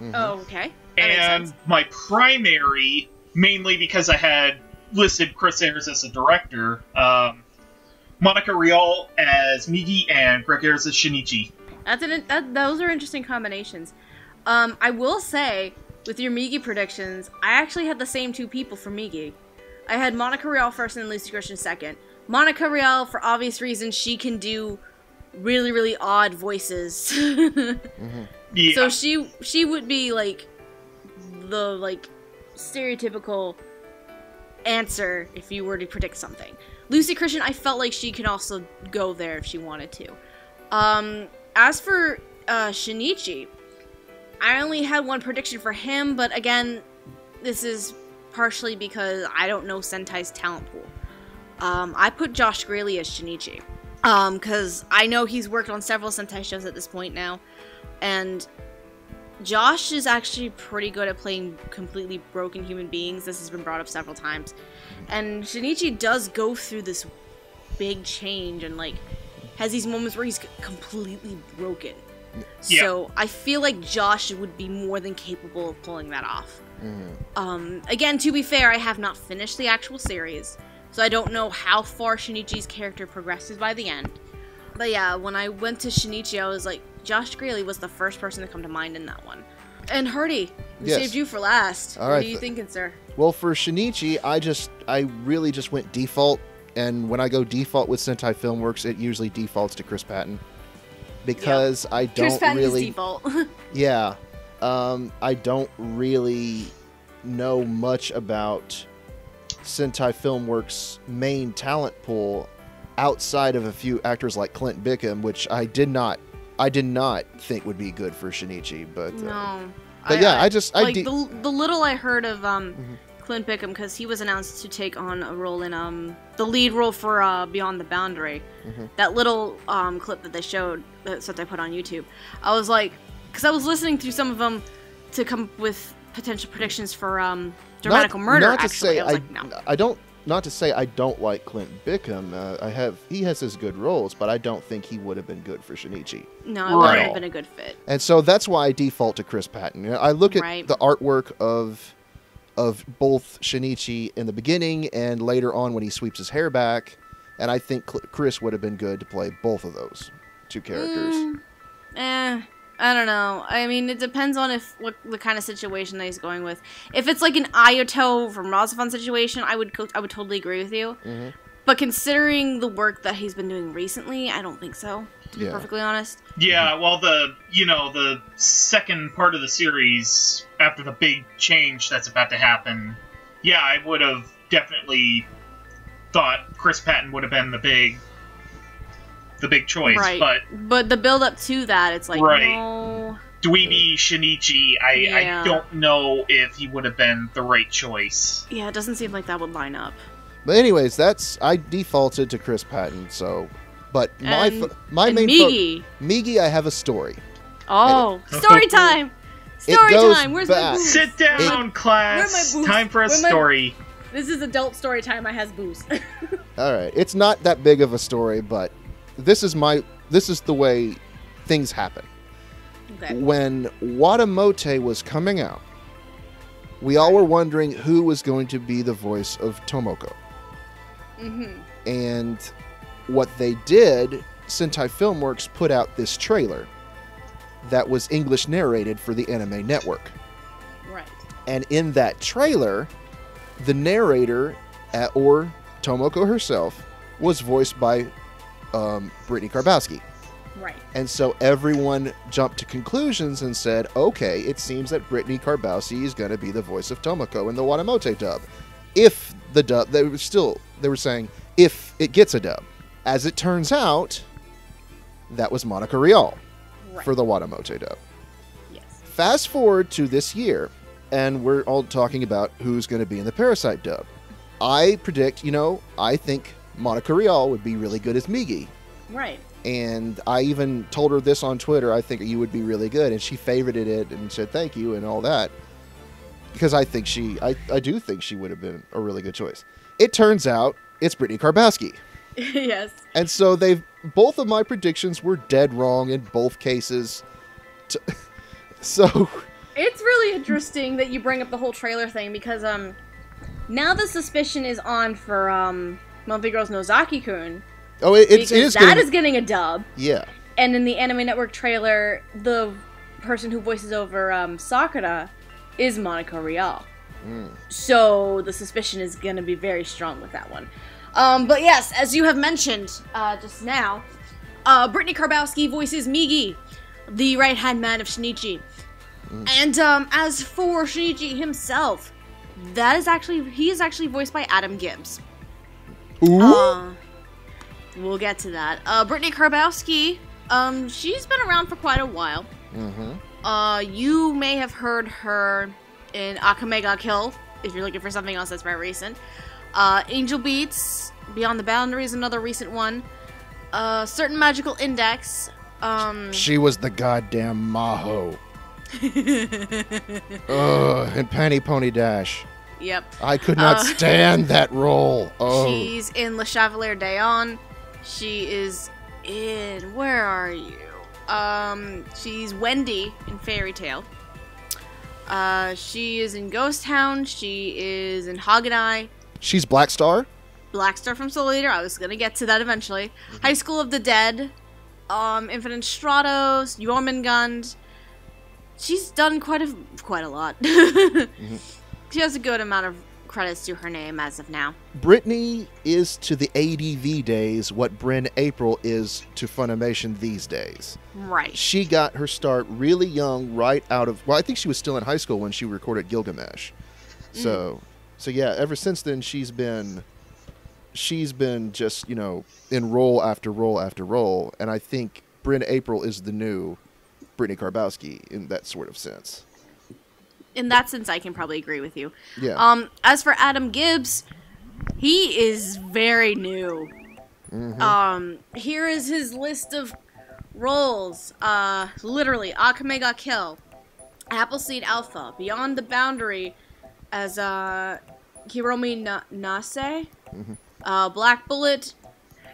Mhm. Oh, okay. That and my primary, mainly because I had listed Chris Ayres as a director, um, Monica Rial as Migi and Greg Ayres as Shinichi. That's an, that, those are interesting combinations. Um, I will say, with your Migi predictions, I actually had the same two people for Migi. I had Monica Rial first and Lucy Christian second. Monica Rial, for obvious reasons, she can do really, really odd voices. Yeah. So she she would be like the like stereotypical answer if you were to predict something. Lucy Christian, I felt like she could also go there if she wanted to. Um, as for uh, Shinichi, I only had one prediction for him, but again, this is partially because I don't know Sentai's talent pool. Um, I put Josh Grelle as Shinichi. Um, because I know he's worked on several Sentai shows at this point now. And Josh is actually pretty good at playing completely broken human beings. This has been brought up several times. And Shinichi does go through this big change and, like, has these moments where he's completely broken. Yeah. So I feel like Josh would be more than capable of pulling that off. Um, again, to be fair, I have not finished the actual series, so I don't know how far Shinichi's character progresses by the end. But yeah, when I went to Shinichi, I was like, Josh Grelle was the first person to come to mind in that one. And Hardy, we Yes. saved you for last. All what right, are you thinking, sir? Well, for Shinichi, I just I really just went default, and when I go default with Sentai Filmworks, it usually defaults to Chris Patton because I don't really yeah, um, I don't really know much about Sentai Filmworks' main talent pool outside of a few actors like Clint Bickham, which I did not I did not think would be good for Shinichi, but uh, no. But yeah, I just- I like de- the, the little I heard of um Mhm. Clint Bickham because he was announced to take on a role in um the lead role for uh, Beyond the Boundary. Mhm. That little um clip that they showed that that I put on YouTube, I was like, because I was listening through some of them to come up with potential predictions for um Dramatical Murder. Not to actually, say I was I, like, no. I don't. Not to say I don't like Clint Bickham. Uh, I have he has his good roles, but I don't think he would have been good for Shinichi. No, it wouldn't have been a good fit. And so that's why I default to Chris Patton. You know, I look at Right. the artwork of of both Shinichi in the beginning and later on when he sweeps his hair back, and I think Cl- Chris would have been good to play both of those two characters. Mm, eh, I don't know. I mean, it depends on if what the kind of situation that he's going with. If it's like an Ayato from RahXephon situation, I would co- I would totally agree with you. Mhm. But considering the work that he's been doing recently, I don't think so. To be perfectly honest. Yeah, well, the you know the second part of the series after the big change that's about to happen, yeah, I would have definitely thought Chris Patton would have been the big, the big choice. right. But but the build up to that, it's like Right. no. Dweeby Shinichi, I Yeah. I don't know if he would have been the right choice. Yeah, it doesn't seem like that would line up. But anyways, that's I defaulted to Chris Patton. So, but my And- fo- my and main Migi. fo- Migi, I have a story. oh, story time. Story time. Where's back. my booze? Sit down, Where my class. Time for a Where my- story. This is adult story time. I has booze. All right, it's not that big of a story, but this is my this is the way things happen. okay. When Watamote was coming out, we all were wondering who was going to be the voice of Tomoko. Mm-hmm. And what they did, Sentai Filmworks put out this trailer that was English narrated for the Anime Network. Right. And in that trailer, the narrator, or Tomoko herself, was voiced by um, Brittany Karbowski. Right. And so everyone jumped to conclusions and said, okay, it seems that Brittany Karbowski is going to be the voice of Tomoko in the Watamote dub. If the dub, they were still, they were saying, if it gets a dub. As it turns out, that was Monica Rial Right. for the Watamote dub. yes. Fast forward to this year, and we're all talking about who's going to be in the Parasyte dub. I predict, you know, I think Monica Rial would be really good as Migi. Right. And I even told her this on Twitter. I think you would be really good, and she favorited it and said thank you and all that. Because I think she, I, I do think she would have been a really good choice. It turns out it's Brittany Karbowski, yes. and so they've both of my predictions were dead wrong in both cases. T- so It's really interesting that you bring up the whole trailer thing because um now the suspicion is on for um Monthly Girls Nozaki Kun Oh, it, it's, it is that gonna, is getting a dub, yeah. and in the Anime Network trailer, the person who voices over um, Sakura is Monica Rial. Mm. So the suspicion is going to be very strong with that one. Um, but yes, as you have mentioned uh, just now, uh, Brittany Karbowski voices Migi, the right hand man of Shinichi. And um, as for Shinichi himself, that is actually he is actually voiced by Adam Gibbs. Ooh. Uh, we'll get to that. Uh, Brittany Karbowski, um, she's been around for quite a while. hmm Uh, you may have heard her in Akame ga Kill, if you're looking for something else that's very recent. Uh, Angel Beats, Beyond the Boundaries, another recent one. Uh, Certain Magical Index. Um, She was the goddamn Maho. Ugh, and Penny Pony Dash. Yep. I could not Uh, stand that role. Oh, She's in Le Chevalier d'Eon. She is in. Where are you? Um, she's Wendy in Fairy Tail. Uh, she is in Ghost Hound. She is in Haganai. she's Black Star. Black Star from Soul Eater. I was gonna get to that eventually. High School of the Dead. Um, Infinite Stratos. Jormungand. She's done quite a quite a lot. She has a good amount of credits to her name as of now. Brittney is to the ADV days what Bryn Apprill is to Funimation these days. Right. She got her start really young, right out of. Well, I think she was still in high school when she recorded Gilgamesh. Mm. So, so yeah. Ever since then, she's been, she's been just you know in role after role after role, and I think Bryn Apprill is the new Brittney Karbowski in that sort of sense. In that sense, I can probably agree with you. Yeah. Um, as for Adam Gibbs, he is very new. Um, here is his list of roles. Uh, literally, Akame ga Kill, Appleseed Alpha, Beyond the Boundary, as uh, Hiromi Na- Nase, uh, Black Bullet.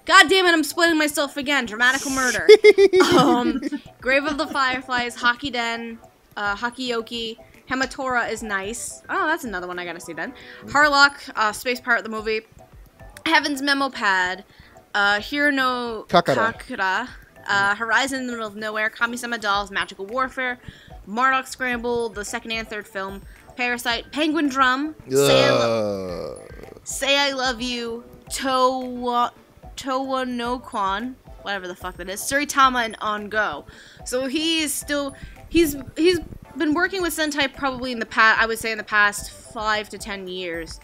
God damn it, I'm splitting myself again. Dramatical murder. um, Grave of the Fireflies, Hockey Den, uh, Hakuoki, Hamatora is nice. Oh, that's another one I gotta see then. Harlock, uh, Space Pirate of the movie, Heaven's Memo Pad, uh, Hirono Kakara. Kakura, uh, Horizon in the Middle of Nowhere, Kamisama Dolls, Magical Warfare, Mardock Scramble, the second and third film, Parasyte, Penguin Drum, Say I, Say I Love You, Towa, Towa no Quon, whatever the fuck that is, Tsuritama and Un-Go. So he is still, he's, he's been working with Sentai probably in the past, I would say in the past five to ten years.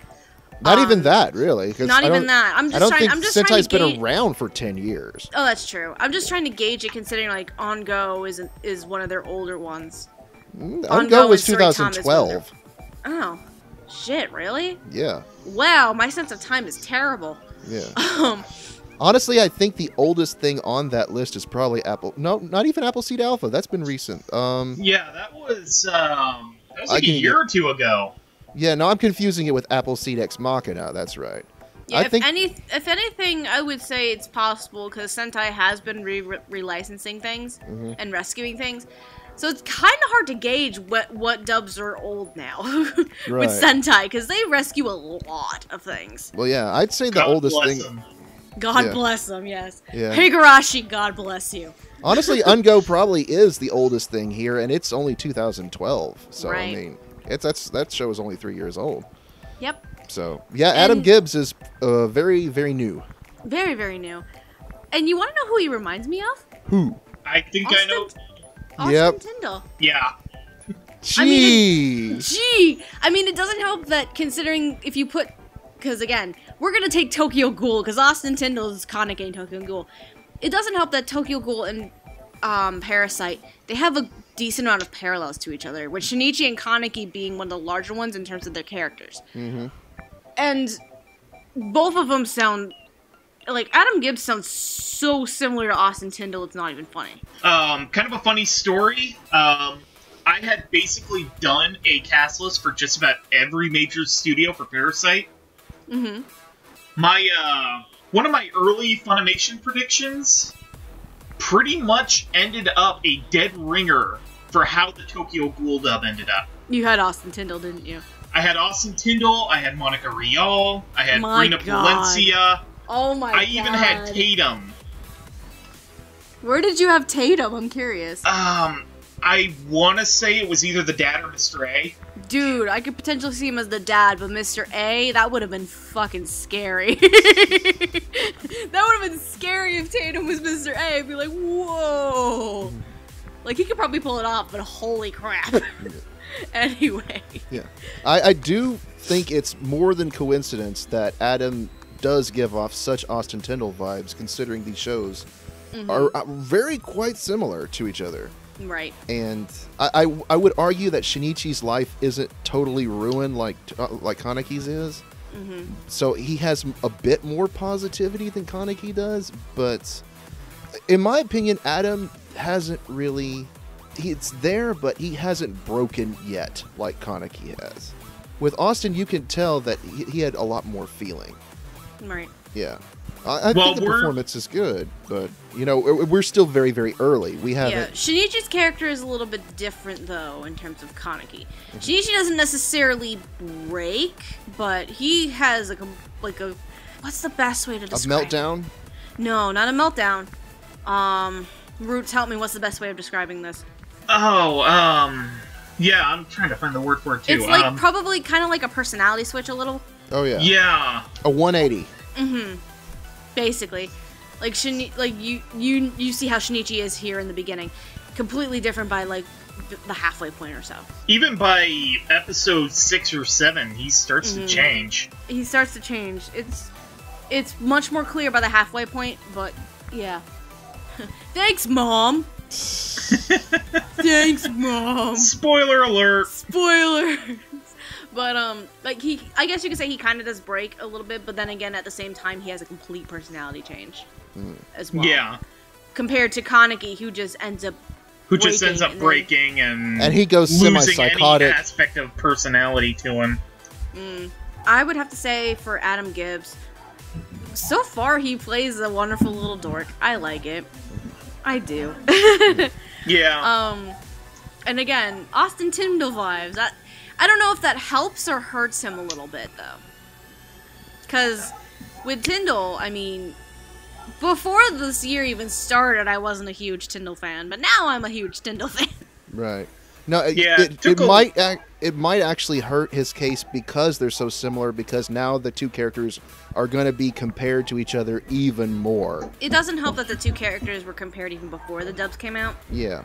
Not even Um, that, really. Not even that. I'm I just don't trying, think I'm just trying Sentai's to been gauge. around for ten years. Oh, that's true. I'm just trying to gauge it, considering like Un-Go is is one of their older ones. Mm, On Ungo Go was and Tsuritama is when 2012. Oh, shit! Really? Yeah, Wow, my sense of time is terrible. yeah. Um, Honestly, I think the oldest thing on that list is probably Apple. No, not even Appleseed Alpha. That's been recent. Um, Yeah, that was um, that was I like a can year get- or two ago. yeah. No, I'm confusing it with Appleseed Ex Machina. That's right. yeah, I if think any, if anything, I would say it's possible because Sentai has been re- re- relicensing things Mhm. and rescuing things. So it's kind of hard to gauge what what dubs are old now Right. with Sentai because they rescue a lot of things. Well, yeah, I'd say the God oldest thing. them. God Yeah. bless them. Yes. Yeah. Higurashi, God bless you. Honestly, Un-Go probably is the oldest thing here, and it's only 2012. So I mean, it's that's that show is only three years old. Yep. So yeah, Adam And- Gibbs is uh, very very new. Very, very new. And you want to know who he reminds me of? Who? I think I know. Austin Yep. Tindle. Yeah, I mean, Jeez. Gee, I mean, it doesn't help that considering if you put, because again, we're gonna take Tokyo Ghoul because Austin Tindle is Kaneki in Tokyo Ghoul. It doesn't help that Tokyo Ghoul and um, Parasyte they have a decent amount of parallels to each other, with Shinichi and Kaneki being one of the larger ones in terms of their characters. hmm And both of them sound like Adam Gibbs sounds so similar to Austin Tindle. It's not even funny. um, kind of a funny story. Um, I had basically done a cast list for just about every major studio for Parasyte. Hmm My uh, one of my early Funimation predictions pretty much ended up a dead ringer for how the Tokyo Ghoul dub ended up. You had Austin Tindle, didn't you? I had Austin Tindle, I had Monica Rial, I had My Brina God. Palencia, Oh my god I even had Tatum. Where did you have Tatum? I'm curious. Um, I want to say it was either the dad or Mr. A. Dude, I could potentially see him as the dad, but Mr. A, that would have been fucking scary. that would have been scary if Tatum was Mr. A. I'd be like, whoa. Like, he could probably pull it off, but holy crap. anyway. Yeah, I, I do think it's more than coincidence that Adam does give off such Austin Tindle vibes, considering these shows Mm-hmm. are uh, very quite similar to each other. Right. and I, I, I would argue that Shinichi's life isn't totally ruined like uh, like Kaneki's is. Mm-hmm. So he has a bit more positivity than Kaneki does, but in my opinion, Adam hasn't really. It's there, but he hasn't broken yet like Kaneki has. With Austin, you can tell that he, he had a lot more feeling. Right. Yeah. I, I Well, think the performance is good, but you know we're we're still very very early. We haven't. Shinichi's character is a little bit different though in terms of Kaneki. Mm-hmm. Shinichi doesn't necessarily break, but he has like a like a what's the best way to A describe? it? meltdown. No, not a meltdown. Um, Roots, help me. What's the best way of describing this? Oh, um, yeah, I'm trying to find the word for it too. It's like um, probably kind of like a personality switch a little. Oh yeah. yeah, A 180. Mm-hmm. Basically, like Shini, like you you you see how Shinichi is here in the beginning, completely different by like the halfway point or so. even by episode six or seven, he starts Mhm. to change. He starts to change. It's it's much more clear by the halfway point, but yeah. Thanks, mom. Thanks, mom. Spoiler alert! Spoilers. But um, like he, I guess you could say he kind of does break a little bit, but then again, at the same time, he has a complete personality change as well. Yeah, Compared to Kaneki, who just ends up who just ends up and then- breaking and And he goes losing semi-psychotic. any aspect of personality to him. Mm. I would have to say for Adam Gibbs, so far he plays a wonderful little dork. I like it. I do. Yeah, um, and again, Austin Tindle vibes. I, I don't know if that helps or hurts him a little bit though, because with Tindle, I mean, before this year even started, I wasn't a huge Tindle fan, but now I'm a huge Tindle fan. Right. No, it, Yeah, it, it took it a- might ac- it might actually hurt his case because they're so similar. Because now the two characters are going to be compared to each other even more. It doesn't help that the two characters were compared even before the dubs came out. Yeah.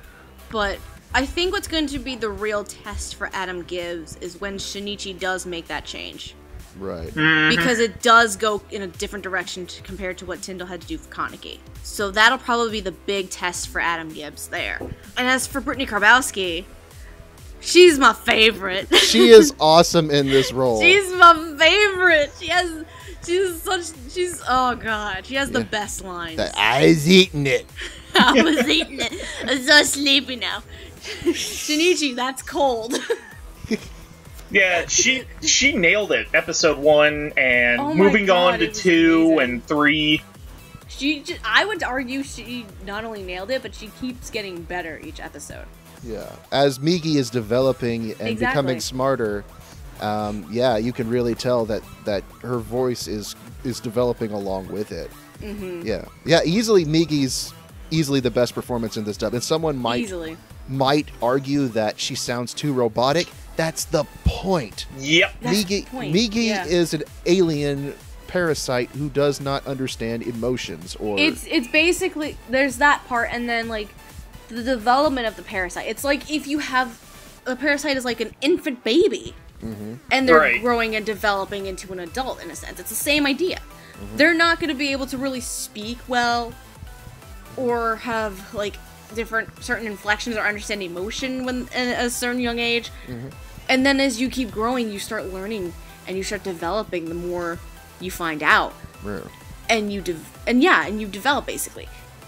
But I think what's going to be the real test for Adam Gibbs is when Shinichi does make that change. Right. Mhm. Because it does go in a different direction to, compared to what Tindle had to do for Kaneki. So that'll probably be the big test for Adam Gibbs there. And as for Brittney Karbowski, she's my favorite. She is awesome in this role. she's my favorite. She has. She's such. She's. Oh god. She has the Yeah. best lines. The eyes eating it. I was eating it. I'm so sleepy now. Shinichi, that's cold. yeah, she she nailed it. Episode one and Oh moving God, on to two amazing. and three. She, just, I would argue, she not only nailed it, but she keeps getting better each episode. Yeah. As Migi is developing and Exactly. becoming smarter, um, yeah, you can really tell that that her voice is is developing along with it. Mm-hmm. Yeah. Yeah. Easily, Migi's easily the best performance in this dub, and someone might Easily. Might argue that she sounds too robotic. That's the point. Yep. That's Migi, the point, Migi yeah. is an alien parasite who does not understand emotions or It's it's basically there's that part, and then like the development of the parasite. It's like if you have a parasite is like an infant baby, Mm-hmm. and they're Right. growing and developing into an adult in a sense. It's the same idea. Mm-hmm. They're not going to be able to really speak well, or have like different certain inflections or understand emotion when at a certain young age. Mm-hmm. And then as you keep growing, you start learning and you start developing. The more you find out, and you de- and yeah, and you develop basically.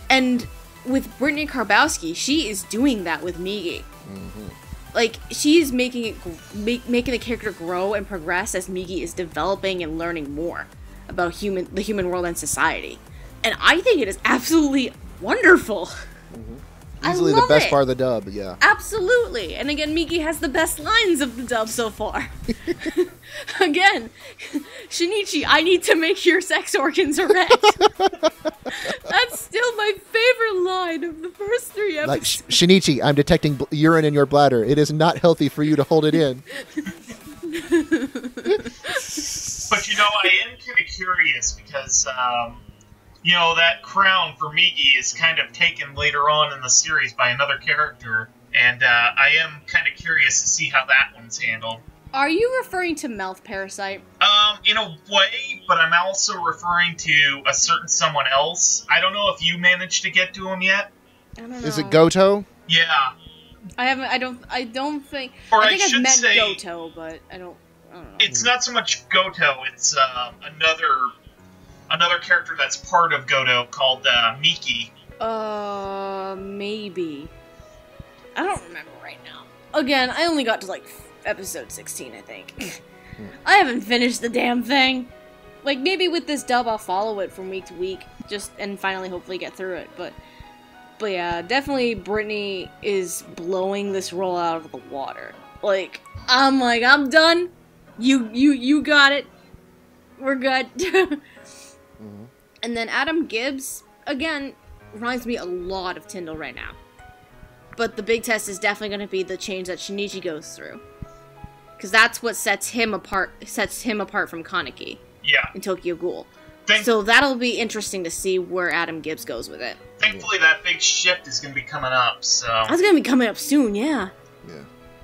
And with Brittney Karbowski, she is doing that with Migi. Like she's making it, make, making the character grow and progress as Migi is developing and learning more about human, the human world and society. And I think it is absolutely wonderful. I easily the best it. part of the dub. Yeah. Absolutely. And again, Migi has the best lines of the dub so far. again, Shinichi, I need to make your sex organs erect. That's still my favorite line of the first three Like episodes. Sh- Shinichi, I'm detecting bl- urine in your bladder. It is not healthy for you to hold it in. But you know, I am kind of curious because, um, you know, that crown for Migi is kind of taken later on in the series by another character, and uh, I am kind of curious to see how that one's handled. Are you referring to mouth parasite? Um, in a way, but I'm also referring to a certain someone else. I don't know if you managed to get to him yet. I don't know. Is it Goto? Yeah. I haven't. I don't. I don't think. Or I I think I've met say- Goto, but I don't. I don't know. It's not so much Goto. It's uh, another another character that's part of Goto called uh, Miki. Uh, maybe. I don't remember right now. Again, I only got to like episode 16, I think. I haven't finished the damn thing. Like maybe with this dub, I'll follow it from week to week, just and finally hopefully get through it. But, but yeah, definitely Brittney is blowing this role out of the water. Like I'm like I'm done. You you you got it. We're good. Mhm. And then Adam Gibbs, again, reminds me a lot of Tindle right now. But the big test is definitely going to be the change that Shinichi goes through. Because that's what sets him apart sets him apart from Kaneki Yeah. in Tokyo Ghoul. Thank- So that'll be interesting to see where Adam Gibbs goes with it. thankfully, that big shift is going to be coming up. So That's going to be coming up soon, yeah. Yeah.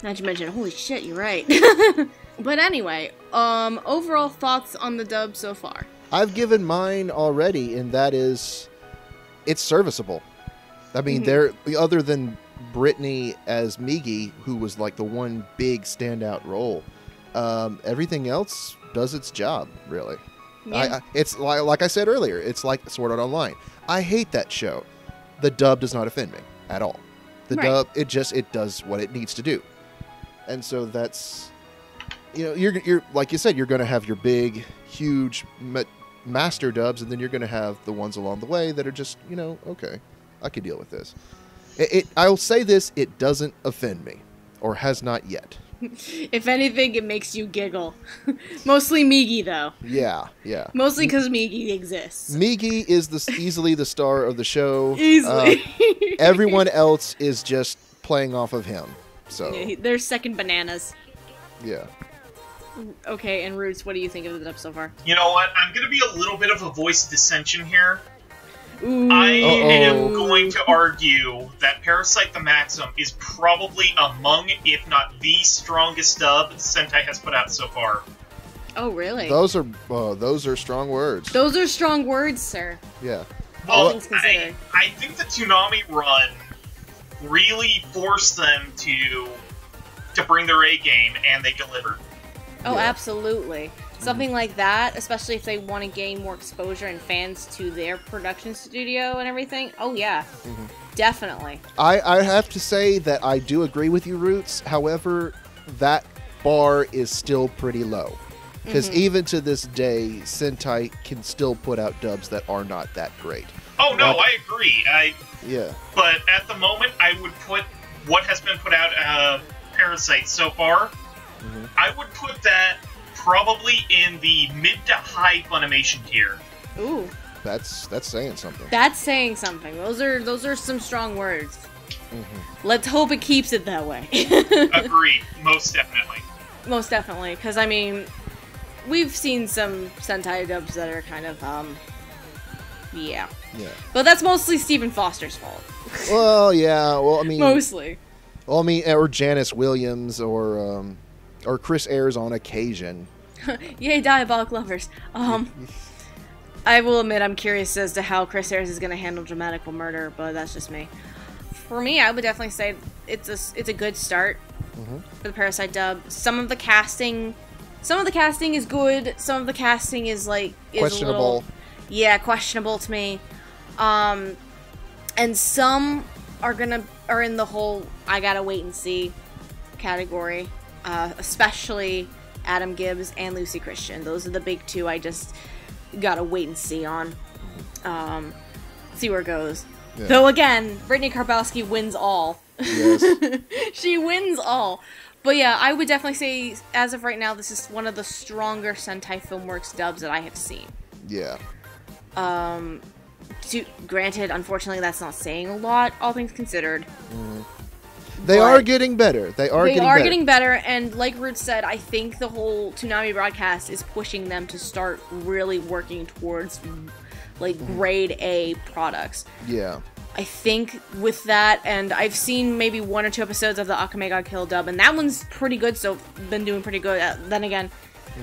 Not to mention, holy shit, you're right. but anyway, um, overall thoughts on the dub so far. I've given mine already, and that is, it's serviceable. I mean, Mhm. there other than Brittney as Migi, who was like the one big standout role, um, everything else does its job really. I, I, it's like, like I said earlier, it's like Sword Art Online. I hate that show. The dub does not offend me at all. The Right. dub, it just it does what it needs to do, and so that's, you know, you're you're like you said, you're going to have your big, huge master dubs, and then you're going to have the ones along the way that are just, you know, okay, I could deal with this. It, it I'll say this, it doesn't offend me, or has not yet. If anything, it makes you giggle. Mostly Migi, though. Yeah, yeah. Mostly because Migi exists. Migi is the easily the star of the show. Easily. Uh, everyone else is just playing off of him. So They're second bananas. yeah, Okay, and Roots, what do you think of the dub so far? you know what? I'm going to be a little bit of a voice dissension here. Ooh. I am Uh-oh. going to argue that Parasyte the Maxim is probably among, if not the strongest dub Sentai has put out so far. Oh, really? those are uh, those are strong words. Those are strong words, sir. Yeah, Well, things I, considered. I think the Toonami run really forced them to to bring their A game, and they delivered. Oh, Yeah. absolutely. Something like that, especially if they want to gain more exposure and fans to their production studio and everything. Oh, yeah. Mhm. Definitely. I I have to say that I do agree with you, Roots. However, that bar is still pretty low. Because Mhm. even to this day, Sentai can still put out dubs that are not that great. Oh no, Well- I agree. I Yeah, but at the moment, I would put what has been put out of Parasyte so far. Mhm. I would put that probably in the mid to high Funimation tier. Ooh. that's that's saying something. That's saying something. Those are those are some strong words. Mhm. Let's hope it keeps it that way. Agreed, most definitely. Most definitely, because I mean, we've seen some Sentai dubs that are kind of um, yeah. Yeah. But that's mostly Steven Foster's fault. Well, yeah. Well, I mean, Mostly. well, I mean, or Janice Williams, or um, or Chris Ayres on occasion. Yay, Diabolik Lovers. Um, I will admit I'm curious as to how Chris Ayres is going to handle dramatical murder, but that's just me. For me, I would definitely say it's a it's a good start Mhm. for the Parasyte dub. Some of the casting, some of the casting is good. Some of the casting is like is Questionable. little, yeah, questionable to me. Um, and some are gonna are in the whole I gotta wait and see category. Uh, especially Adam Gibbs and Lucy Christian. Those are the big two. I just gotta wait and see on. Um, see where it goes. Yeah. Though again, Brittney Karbowski wins all. Yes. she wins all. But yeah, I would definitely say, as of right now, this is one of the stronger Sentai Filmworks dubs that I have seen. Yeah. Um, to, granted, unfortunately, that's not saying a lot, all things considered. They But- are getting better. They are they getting are better. getting better, and like Root said, I think the whole Toonami broadcast is pushing them to start really working towards like Mm-hmm. grade A products. Yeah. I think with that, and I've seen maybe one or two episodes of the Akame ga Kill dub, and that one's pretty good. So been doing pretty good. Uh, then again,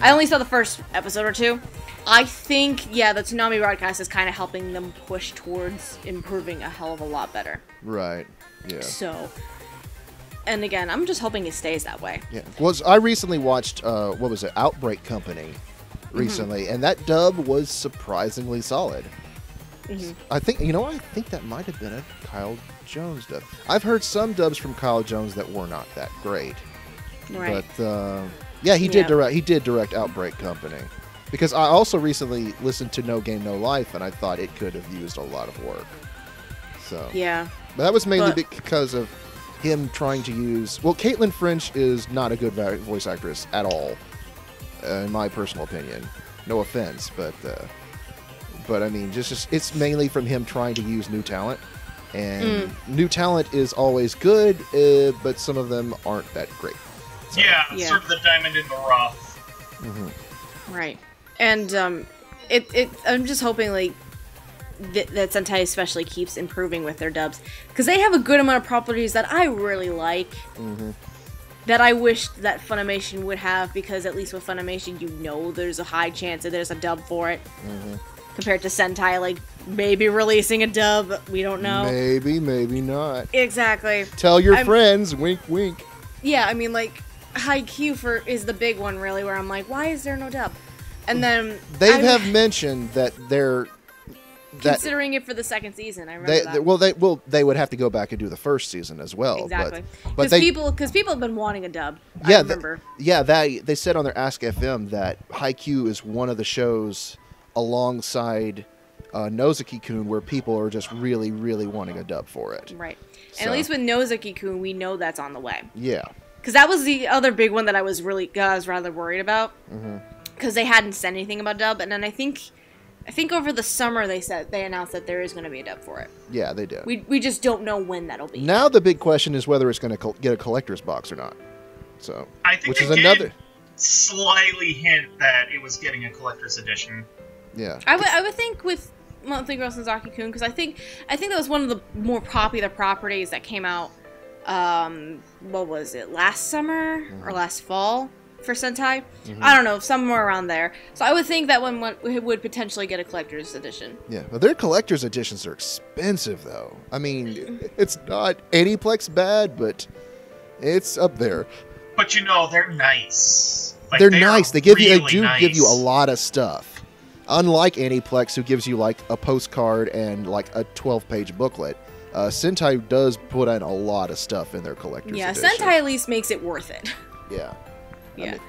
I only saw the first episode or two. I think, yeah, the Toonami broadcast is kind of helping them push towards improving a hell of a lot better. Right. Yeah. So, and again, I'm just hoping it stays that way. Yeah. Was I recently watched uh, what was it, Outbreak Company, recently, and that dub was surprisingly solid. Mhm. I think you know I think that might have been a Kyle Jones dub. I've heard some dubs from Kyle Jones that were not that great, Right. but uh, yeah, he did Yeah. direct. He did direct Outbreak Company. Because I also recently listened to No Game No Life, and I thought it could have used a lot of work. So yeah. but that was mainly But- because of him trying to use. Well, Caitlynn French is not a good voice actress at all, uh, in my personal opinion. No offense, but uh, but I mean, just, just it's mainly from him trying to use new talent, and new talent is always good, uh, but some of them aren't that great. So, Yeah, Yeah. sort of the diamond in the rough. mhm. Right. And um, it, it I'm just hoping like that, that Sentai especially keeps improving with their dubs because they have a good amount of properties that I really like. Mhm. That I wish that Funimation would have because at least with Funimation you know there's a high chance that there's a dub for it. Mhm. Compared to Sentai, like maybe releasing a dub, we don't know. Maybe, maybe not. Exactly. Tell your I'm- friends. Wink, wink. Yeah, I mean like Haikyuu for is the big one really where I'm like, why is there no dub? And then They have mentioned that they're considering it for the second season. I remember they, that. they- well they well they would have to go back and do the first season as well. exactly. But, but they people, because people have been wanting a dub. yeah yeah they they said on their Ask FM that Haikyuu is one of the shows alongside uh, Nozaki-kun where people are just really really wanting a dub for it. right. So- And at least with Nozaki-kun, we know that's on the way. Yeah. Because that was the other big one that I was really, I was rather worried about. Mhm. Because they hadn't said anything about dub, and then I think, I think over the summer they said they announced that there is going to be a dub for it. Yeah, they did. We we just don't know when that'll be. now the big question is whether it's going to col- get a collector's box or not. So, I think which they is did another slyly hint that it was getting a collector's edition. yeah. I would I would think with Monthly Girls' Nozaki-kun because I think I think that was one of the more popular properties that came out. Um, what was it? Last summer or last fall for Sentai? I don't know, somewhere around there. So I would think that one would, would potentially get a collector's edition. Yeah, but their collector's editions are expensive, though. I mean, it's not Aniplex bad, but it's up there. But you know, they're nice. Like, they're they are nice. They give you, they really do give you a lot of stuff. Unlike Aniplex, who gives you like a postcard and like a 12-page booklet, uh, Sentai does put in a lot of stuff in their collector's yeah, edition. Sentai at least makes it worth it. Yeah. Yeah. mean,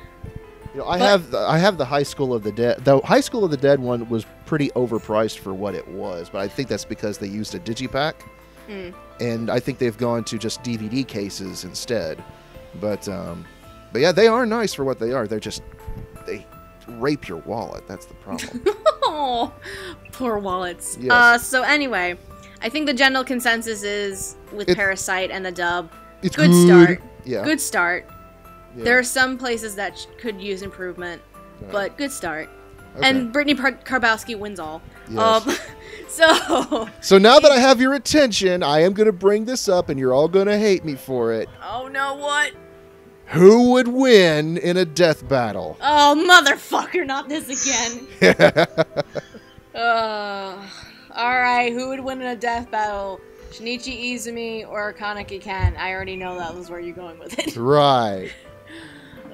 You know, I But- have the, I have the High School of the Dead. The High School of the Dead one was pretty overpriced for what it was, but I think that's because they used a digipack, Mm. and I think they've gone to just DVD cases instead. But um, but yeah, they are nice for what they are. They're just they rape your wallet. That's the problem. Oh, poor wallets. Yes. Uh, so anyway, I think the general consensus is with It- Parasyte and the dub. It's Good start. Yeah. Good start. Yeah. There are some places that sh- could use improvement, Yeah. but good start. Okay. And Brittney Par- Karbowski wins all. Yes. Um, so, so now that I have your attention, I am going to bring this up, and you're all going to hate me for it. oh no, what? Who would win in a death battle? Oh motherfucker, not this again. uh, all right, who would win in a death battle? Shinichi Izumi or Kaneki Ken? I already know that was where you're going with it. right.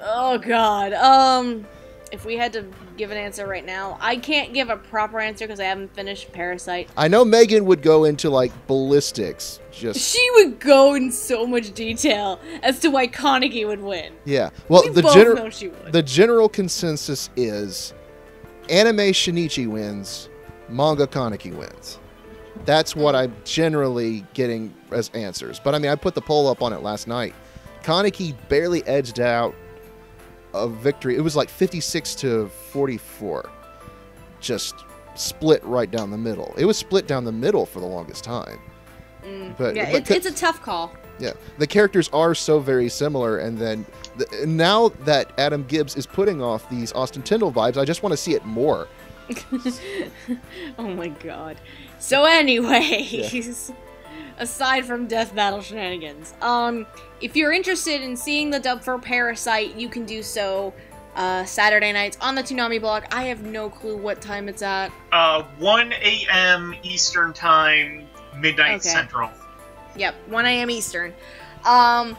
Oh god. Um if we had to give an answer right now, I can't give a proper answer because I haven't finished Parasyte. I know Megan would go into like ballistics. Just She would go in so much detail as to why Kaneki would win. yeah. Well, we the general know she would. the general consensus is anime Shinichi wins, manga Kaneki wins. That's what I'm generally getting as answers. But I mean, I put the poll up on it last night. Kaneki barely edged out a victory. It was like 56 to 44. Just split right down the middle. It was split down the middle for the longest time. Mm, but- yeah, but it's, it's a tough call. Yeah, the characters are so very similar, and then the, now that Adam Gibbs is putting off these Austin Tindle vibes, I just want to see it more. oh my god. So anyways, aside from death battle shenanigans, um if you're interested in seeing the dub for Parasyte, you can do so uh, Saturday nights on the Toonami blog. I have no clue what time it's at. Uh, 1 a.m. Eastern Time, midnight Okay. Central. Yep, 1 a.m. Eastern. Um,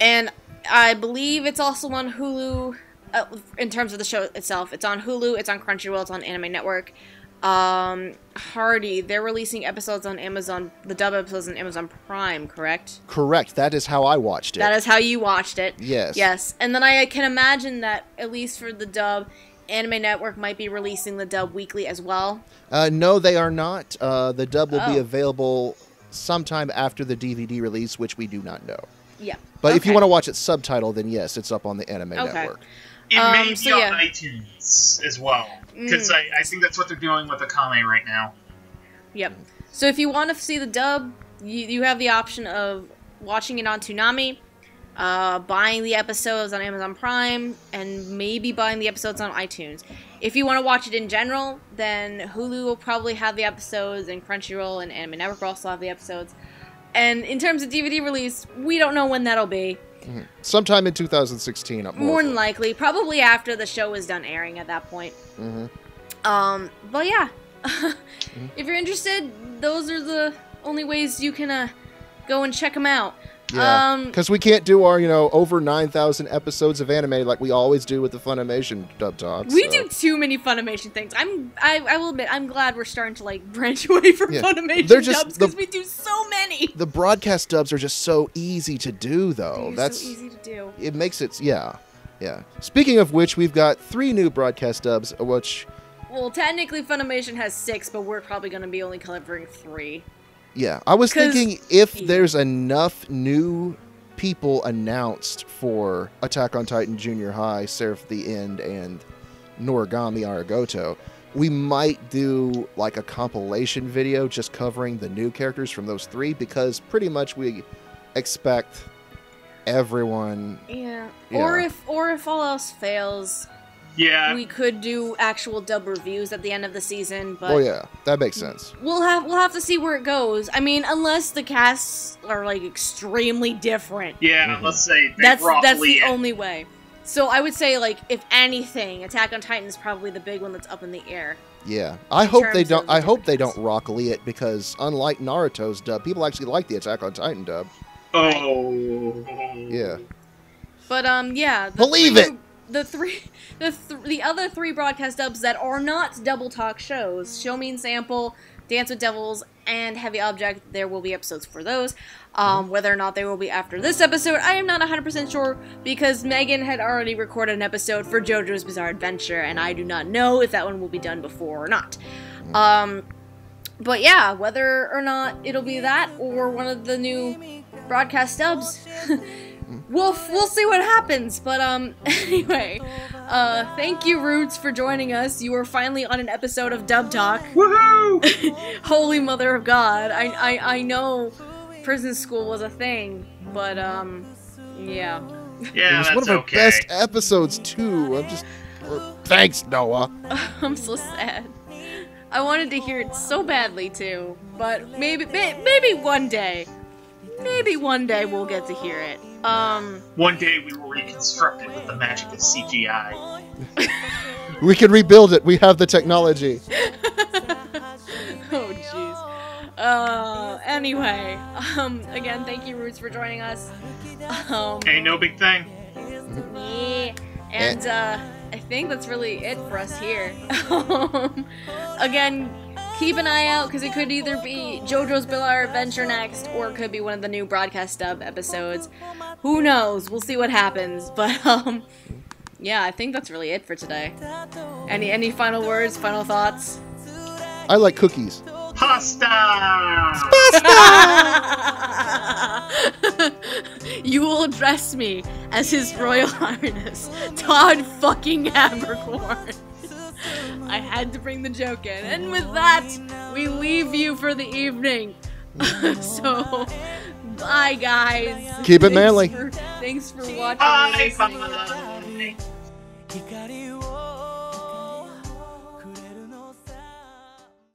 and I believe it's also on Hulu. Uh, in terms of the show itself, it's on Hulu, it's on Crunchyroll, it's on Anime Network. Um, Hardy, they're releasing episodes on Amazon, the dub episodes on Amazon Prime, correct? Correct. That is how I watched it. That is how you watched it. yes. Yes, and then I can imagine that at least for the dub, Anime Network might be releasing the dub weekly as well. Uh, no, they are not. Uh, the dub will be Oh. available sometime after the DVD release, which we do not know. Yeah. But if you want to watch it subtitled, then yes, it's up on the Anime Okay. Network. It Um, may be so on yeah. iTunes as well. Because Mm. I, I think that's what they're doing with Akame right now. Yep. So if you want to see the dub, you, you have the option of watching it on Toonami, uh, buying the episodes on Amazon Prime, and maybe buying the episodes on iTunes. If you want to watch it in general, then Hulu will probably have the episodes, and Crunchyroll and Anime Network will also have the episodes. And in terms of DVD release, we don't know when that'll be. Sometime in 2016. More, More than likely, probably after the show is done airing at that point. hmm Um, but yeah, if you're interested, those are the only ways you can uh, go and check them out. Yeah. Um, Because we can't do our, you know, over 9,000 episodes of anime like we always do with the Funimation dub talks. we so- do too many Funimation things. I'm, I, I will admit, I'm glad we're starting to like branch away from Yeah. Funimation They're just dubs because we do so many. The broadcast dubs are just so easy to do, though. That's so easy to do. it makes it yeah, yeah. Speaking of which, we've got three new broadcast dubs, uh, which Well, technically, Funimation has six, but we're probably going to be only covering three. Yeah. I was thinking if there's enough new people announced for Attack on Titan Junior High, Seraph the End, and Noragami Aragoto. We might do like a compilation video just covering the new characters from those three because pretty much we expect everyone Yeah. Yeah. Or if, or if all else fails, Yeah, we could do actual dub reviews at the end of the season. But oh yeah, that makes sense. We'll have we'll have to see where it goes. I mean, unless the casts are like extremely different. yeah. Mhm. Let's say they That's that's the Lee. only way. So I would say like if anything, Attack on Titan is probably the big one that's up in the air. Yeah, I In hope they don't. the I hope they don't rock Lee it because unlike Naruto's dub, people actually like the Attack on Titan dub. Oh. Yeah. But um, yeah. Believe three- it! The three, the th- the other three broadcast dubs that are not double talk shows, Shomin Sample, Dance with Devils, and Heavy Object. There will be episodes for those. Um, whether or not they will be after this episode, I am not 100% sure because Megan had already recorded an episode for JoJo's Bizarre Adventure, and I do not know if that one will be done before or not. Um, but yeah, whether or not it'll be that or one of the new broadcast dubs, we'll we'll see what happens. But um, anyway, uh, thank you, Roots, for joining us. You are finally on an episode of Dub Talk. Woohoo! Holy Mother of God! I I I know prison school was a thing, but um, yeah. Yeah, it was that's one of our okay. best episodes too. I'm just. uh, Thanks, Noah. I'm so sad. I wanted to hear it so badly too, but maybe maybe one day, maybe one day we'll get to hear it. Um, One day we will reconstruct it with the magic of CGI. We can rebuild it. We have the technology. oh jeez. Uh, anyway, um, again, thank you, Roots, for joining us. Um, Ain't no big thing. yeah, and uh, I think that's really it for us here. um, again, keep an eye out because it could either be JoJo's Bizarre Adventure next, or it could be one of the new broadcast dub episodes. Who knows? We'll see what happens. But um, yeah, I think that's really it for today. Any any final words? Final thoughts? I like cookies. Pasta! Pasta. you will address me as His Royal Highness Todd fucking Abercorn. I had to bring the joke in, and with that, we leave you for the evening. so, bye, guys. Keep it Thanks manly. for- thanks for watching. Bye, bye. 光を